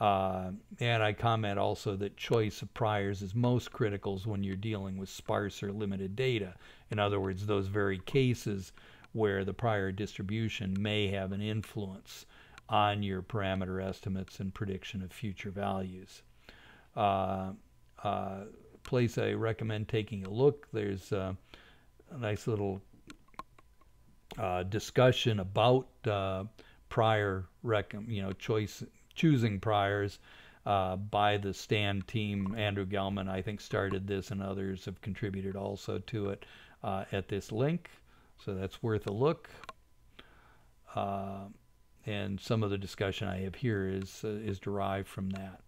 Uh, and I comment also that choice of priors is most critical when you're dealing with sparse or limited data. In other words, those very cases where the prior distribution may have an influence on your parameter estimates and prediction of future values. Uh, uh, place I recommend taking a look, there's a, a nice little uh, discussion about uh, prior you know choice choosing priors uh, by the STAN team. Andrew Gelman, I think, started this, and others have contributed also to it uh, at this link. So that's worth a look. Uh, and some of the discussion I have here is uh, is derived from that.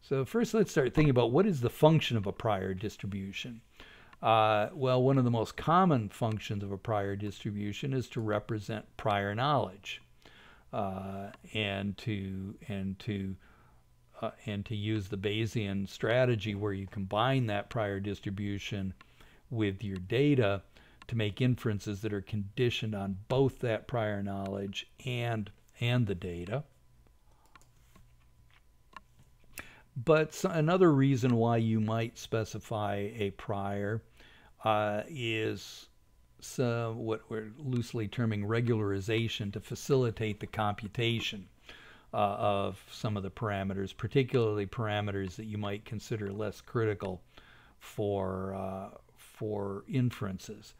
So first, let's start thinking about what is the function of a prior distribution. Uh, well, one of the most common functions of a prior distribution is to represent prior knowledge uh, and to and to uh, and to use the Bayesian strategy where you combine that prior distribution with your data to make inferences that are conditioned on both that prior knowledge and and the data. But another reason why you might specify a prior uh, is uh, what we're loosely terming regularization to facilitate the computation uh, of some of the parameters, particularly parameters that you might consider less critical for, uh, for inferences.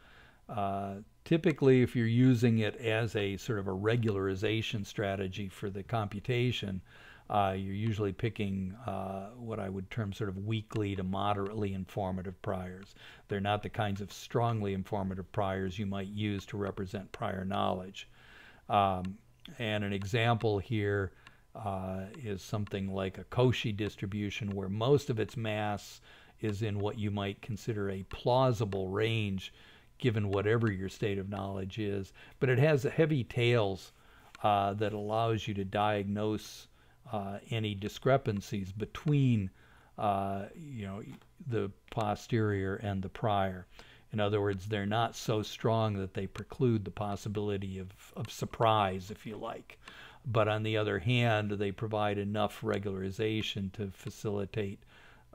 Uh, typically, if you're using it as a sort of a regularization strategy for the computation, uh, you're usually picking uh, what I would term sort of weakly to moderately informative priors. They're not the kinds of strongly informative priors you might use to represent prior knowledge. Um, and an example here uh, is something like a Cauchy distribution where most of its mass is in what you might consider a plausible range given whatever your state of knowledge is. But it has heavy tails uh, that allows you to diagnose uh, any discrepancies between uh, you know the posterior and the prior. In other words, they're not so strong that they preclude the possibility of, of surprise, if you like. But on the other hand, they provide enough regularization to facilitate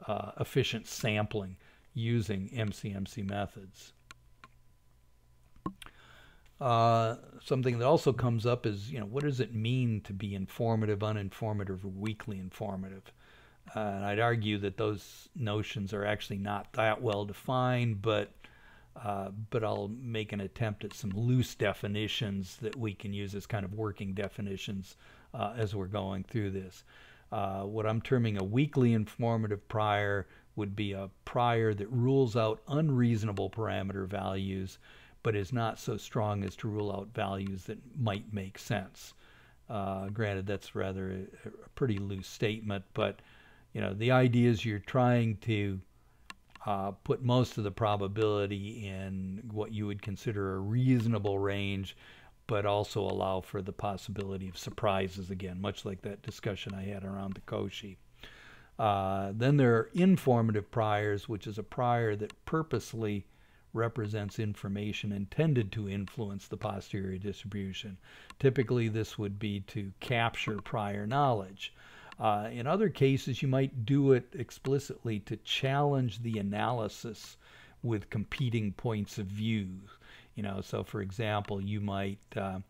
uh, efficient sampling using MCMC methods. Uh, something that also comes up is, you know, what does it mean to be informative, uninformative, or weakly informative? Uh, and I'd argue that those notions are actually not that well defined, but uh, but I'll make an attempt at some loose definitions that we can use as kind of working definitions uh, as we're going through this. Uh, what I'm terming a weakly informative prior would be a prior that rules out unreasonable parameter values but is not so strong as to rule out values that might make sense. Uh, granted, that's rather a, a, pretty loose statement, but you know the idea is you're trying to uh, put most of the probability in what you would consider a reasonable range, but also allow for the possibility of surprises again, much like that discussion I had around the Cauchy. Uh, then there are informative priors, which is a prior that purposely represents information intended to influence the posterior distribution. Typically, this would be to capture prior knowledge. Uh, in other cases, you might do it explicitly to challenge the analysis with competing points of view. You know, so for example, you might uh,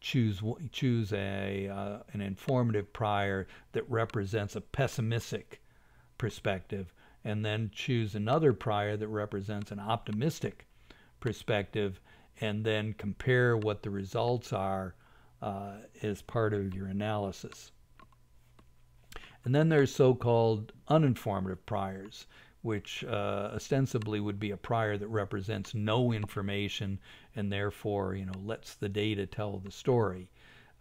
choose choose a uh, an informative prior that represents a pessimistic perspective and then choose another prior that represents an optimistic perspective and then compare what the results are uh, as part of your analysis. And then there's so-called uninformative priors which uh, ostensibly would be a prior that represents no information and therefore, you know, lets the data tell the story.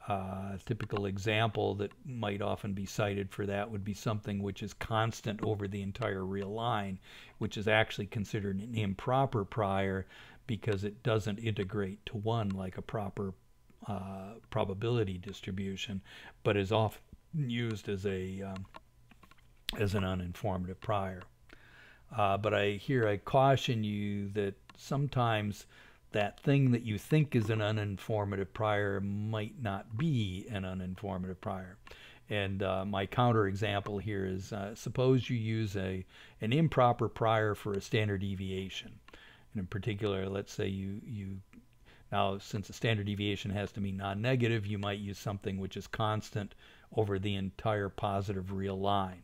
Uh, a typical example that might often be cited for that would be something which is constant over the entire real line, which is actually considered an improper prior because it doesn't integrate to one like a proper uh, probability distribution, but is often used as a um, as an uninformative prior. Uh, but I here I caution you that sometimes that thing that you think is an uninformative prior might not be an uninformative prior. And uh, my counterexample here is uh, suppose you use a an improper prior for a standard deviation. And in particular, let's say you, you now since a standard deviation has to be non-negative, you might use something which is constant over the entire positive real line.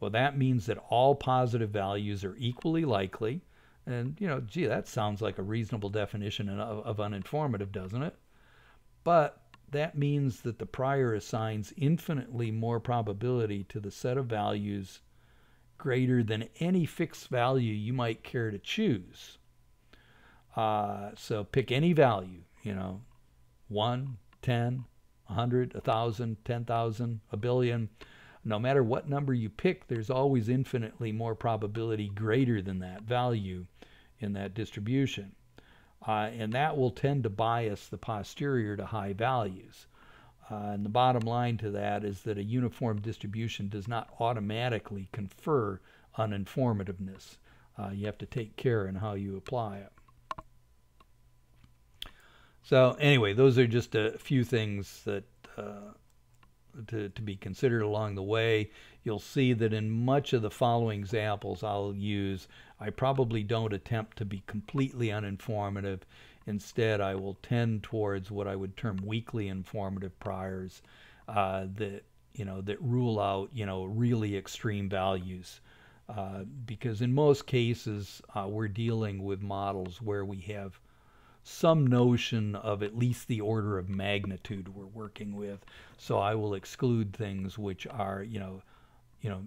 Well, that means that all positive values are equally likely. And, you know, gee, that sounds like a reasonable definition of, of uninformative, doesn't it? But that means that the prior assigns infinitely more probability to the set of values greater than any fixed value you might care to choose. Uh, so pick any value, you know, 1, 10, 100, 1,000, 10,000, a billion no matter what number you pick, there's always infinitely more probability greater than that value in that distribution. Uh, and that will tend to bias the posterior to high values. Uh, and the bottom line to that is that a uniform distribution does not automatically confer uninformativeness. Uh, you have to take care in how you apply it. So anyway, those are just a few things that uh, to, to be considered along the way. You'll see that in much of the following examples I'll use, I probably don't attempt to be completely uninformative. Instead, I will tend towards what I would term weakly informative priors uh, that you know that rule out you know really extreme values. Uh, because in most cases, uh, we're dealing with models where we have some notion of at least the order of magnitude we're working with. So I will exclude things which are, you know, you know,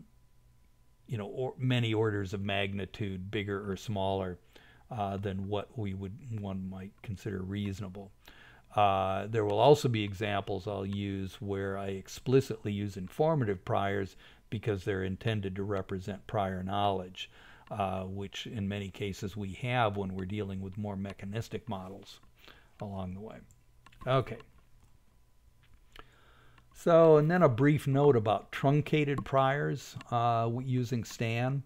you know, or many orders of magnitude bigger or smaller uh, than what we would one might consider reasonable. Uh, there will also be examples I'll use where I explicitly use informative priors because they're intended to represent prior knowledge uh, which in many cases we have when we're dealing with more mechanistic models along the way. Okay. So, and then a brief note about truncated priors uh, using STAN.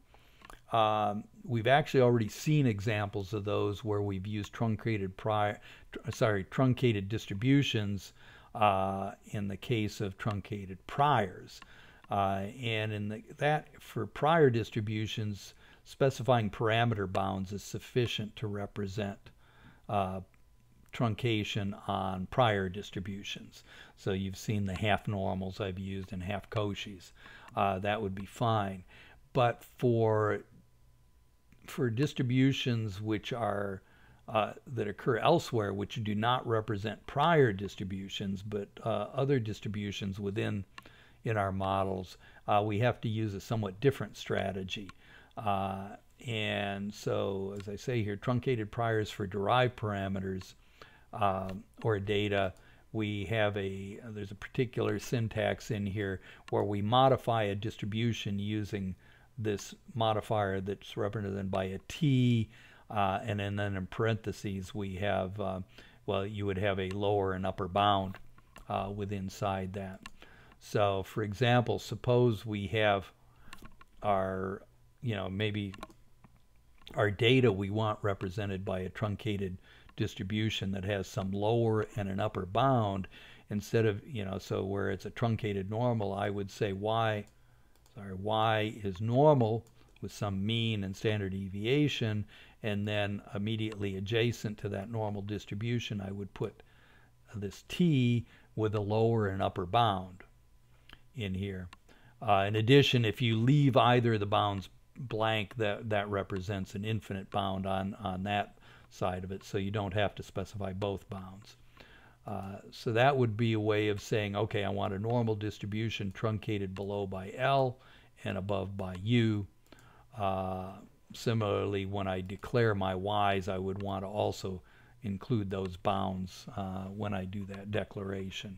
Um, we've actually already seen examples of those where we've used truncated prior, tr sorry, truncated distributions uh, in the case of truncated priors. Uh, and in the, that for prior distributions, specifying parameter bounds is sufficient to represent uh, truncation on prior distributions. So you've seen the half normals I've used and half Cauchys. Uh, that would be fine. But for for distributions which are uh, that occur elsewhere, which do not represent prior distributions, but uh, other distributions within in our models, uh, we have to use a somewhat different strategy. Uh, and so, as I say here, truncated priors for derived parameters um, or data, we have a, there's a particular syntax in here where we modify a distribution using this modifier that's represented by a t, uh, and, then, then in parentheses we have uh, well, you would have a lower and upper bound uh, with inside that. So, for example, suppose we have our, you know, maybe our data we want represented by a truncated distribution that has some lower and an upper bound instead of, you know, so where it's a truncated normal, I would say y, sorry, y is normal with some mean and standard deviation, and then immediately adjacent to that normal distribution, I would put this t with a lower and upper bound in here. Uh, in addition, if you leave either of the bounds blank, that, that represents an infinite bound on, on that side of it, so you don't have to specify both bounds. Uh, so that would be a way of saying, okay, I want a normal distribution truncated below by L and above by U. Uh, similarly, when I declare my Y's, I would want to also include those bounds uh, when I do that declaration.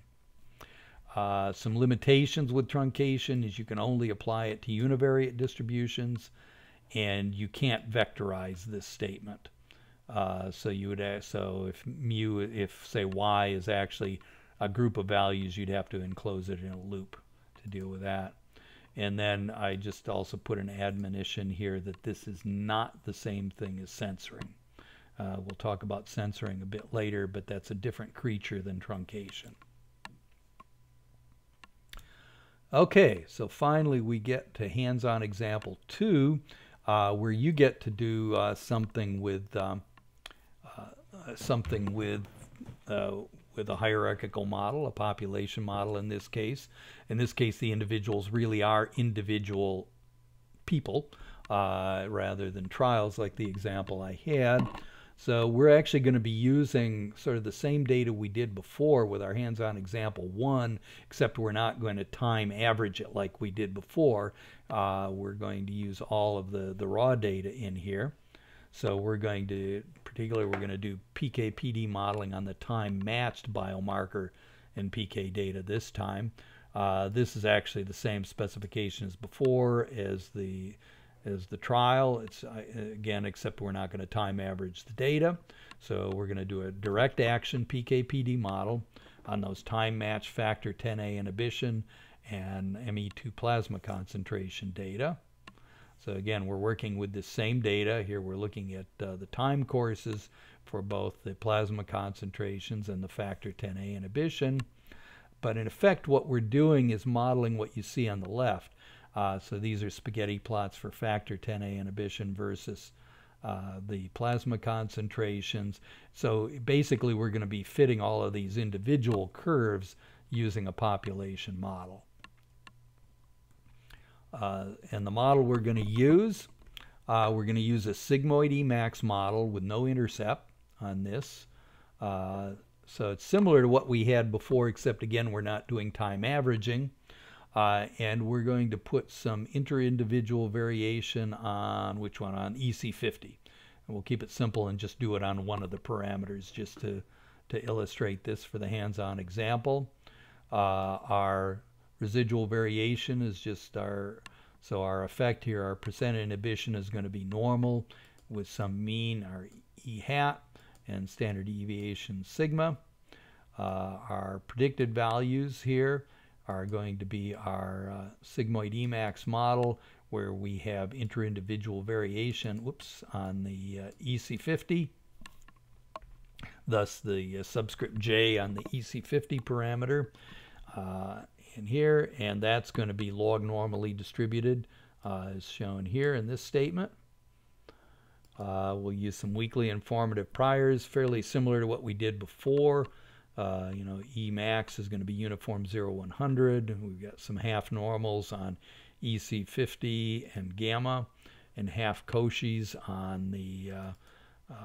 Uh, some limitations with truncation is you can only apply it to univariate distributions and you can't vectorize this statement. Uh, so you would so if mu, if say y is actually a group of values, you'd have to enclose it in a loop to deal with that. And then I just also put an admonition here that this is not the same thing as censoring. Uh, we'll talk about censoring a bit later, but that's a different creature than truncation. Okay, so finally we get to hands-on example two, uh, where you get to do uh, something with um, uh, something with uh, with a hierarchical model, a population model in this case. In this case, the individuals really are individual people uh, rather than trials like the example I had. So we're actually going to be using sort of the same data we did before with our hands-on example one, except we're not going to time average it like we did before. Uh, we're going to use all of the, the raw data in here. So we're going to, particularly, we're going to do PK-PD modeling on the time-matched biomarker and PK data this time. Uh, this is actually the same specification as before as the as the trial. It's again, except we're not going to time average the data. So we're going to do a direct action PK-PD model on those time match factor 10A inhibition and Me2 plasma concentration data. So again, we're working with the same data. Here we're looking at uh, the time courses for both the plasma concentrations and the factor 10A inhibition. But in effect, what we're doing is modeling what you see on the left. Uh, so these are spaghetti plots for factor 10A inhibition versus uh, the plasma concentrations. So basically, we're going to be fitting all of these individual curves using a population model. Uh, and the model we're going to use, uh, we're going to use a sigmoid Emax model with no intercept on this. Uh, so it's similar to what we had before, except again, we're not doing time averaging. Uh, and we're going to put some inter-individual variation on which one? On EC50. And we'll keep it simple and just do it on one of the parameters just to, to illustrate this for the hands-on example. Uh, our Residual variation is just our, so our effect here, our percent inhibition is going to be normal with some mean, our E hat, and standard deviation sigma. Uh, our predicted values here are going to be our uh, sigmoid Emax model where we have inter-individual variation whoops, on the uh, EC50 thus the uh, subscript J on the EC50 parameter. Uh, in here, and that's going to be log normally distributed uh, as shown here in this statement. Uh, we'll use some weakly informative priors, fairly similar to what we did before. Uh, you know, Emax is going to be uniform 100. We've got some half normals on EC50 and gamma, and half Cauchys on the uh,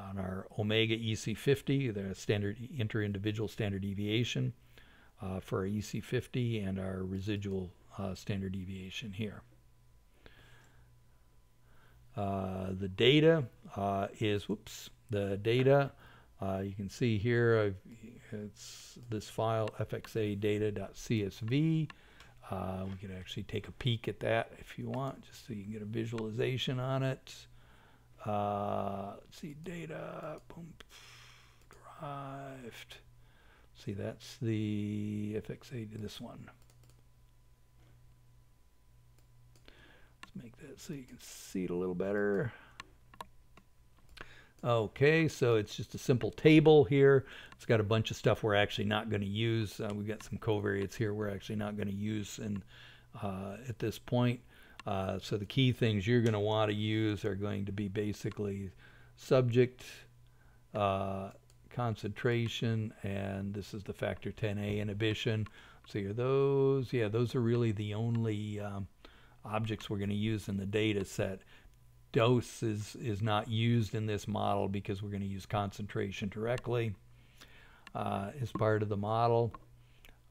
on our omega EC50, the standard inter-individual standard deviation uh, for our EC50 and our residual uh, standard deviation here. Uh, the data is, whoops, the data, uh, you can see here, it's this file fxa data.csv. Uh, we can actually take a peek at that if you want, just so you can get a visualization on it. let's see, data, boom, derived. See, that's the FX8 to this one. Let's make that so you can see it a little better. Okay, so it's just a simple table here. It's got a bunch of stuff we're actually not going to use. Uh, we've got some covariates here we're actually not going to use in, uh, at this point. Uh, so the key things you're going to want to use are going to be basically subject, uh, concentration, and this is the factor 10A inhibition. So are those, yeah, those are really the only um, objects we're going to use in the data set dose is, is not used in this model because we're going to use concentration directly uh, as part of the model.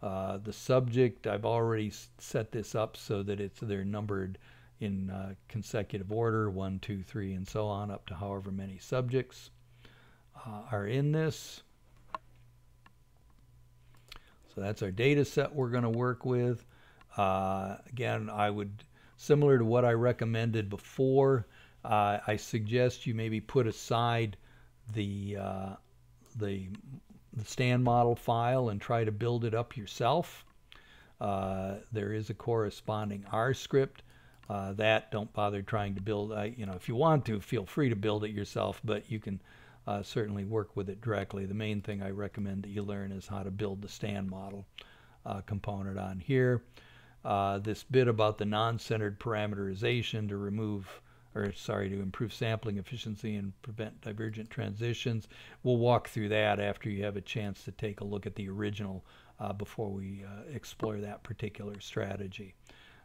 Uh, the subject, I've already set this up so that it's they're numbered in uh, consecutive order, one, two, three, and so on, up to however many subjects uh, are in this. So that's our data set we're going to work with. Uh, again, I would, similar to what I recommended before, uh, I suggest you maybe put aside the, uh, the, the Stan model file and try to build it up yourself. Uh, there is a corresponding R script. Uh, that don't bother trying to build. you know, if you want to, feel free to build it yourself, but you can uh, certainly work with it directly. The main thing I recommend that you learn is how to build the Stan model uh, component on here. Uh, this bit about the non-centered parameterization to remove or sorry, to improve sampling efficiency and prevent divergent transitions. We'll walk through that after you have a chance to take a look at the original uh, before we uh, explore that particular strategy.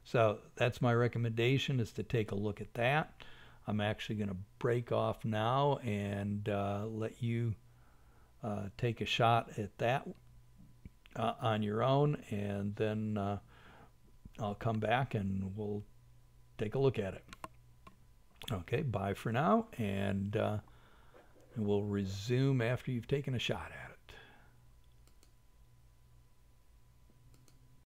So that's my recommendation is to take a look at that. I'm actually going to break off now and uh, let you uh, take a shot at that uh, on your own and then uh, I'll come back and we'll take a look at it. Okay, bye for now, and uh, we'll resume after you've taken a shot at it.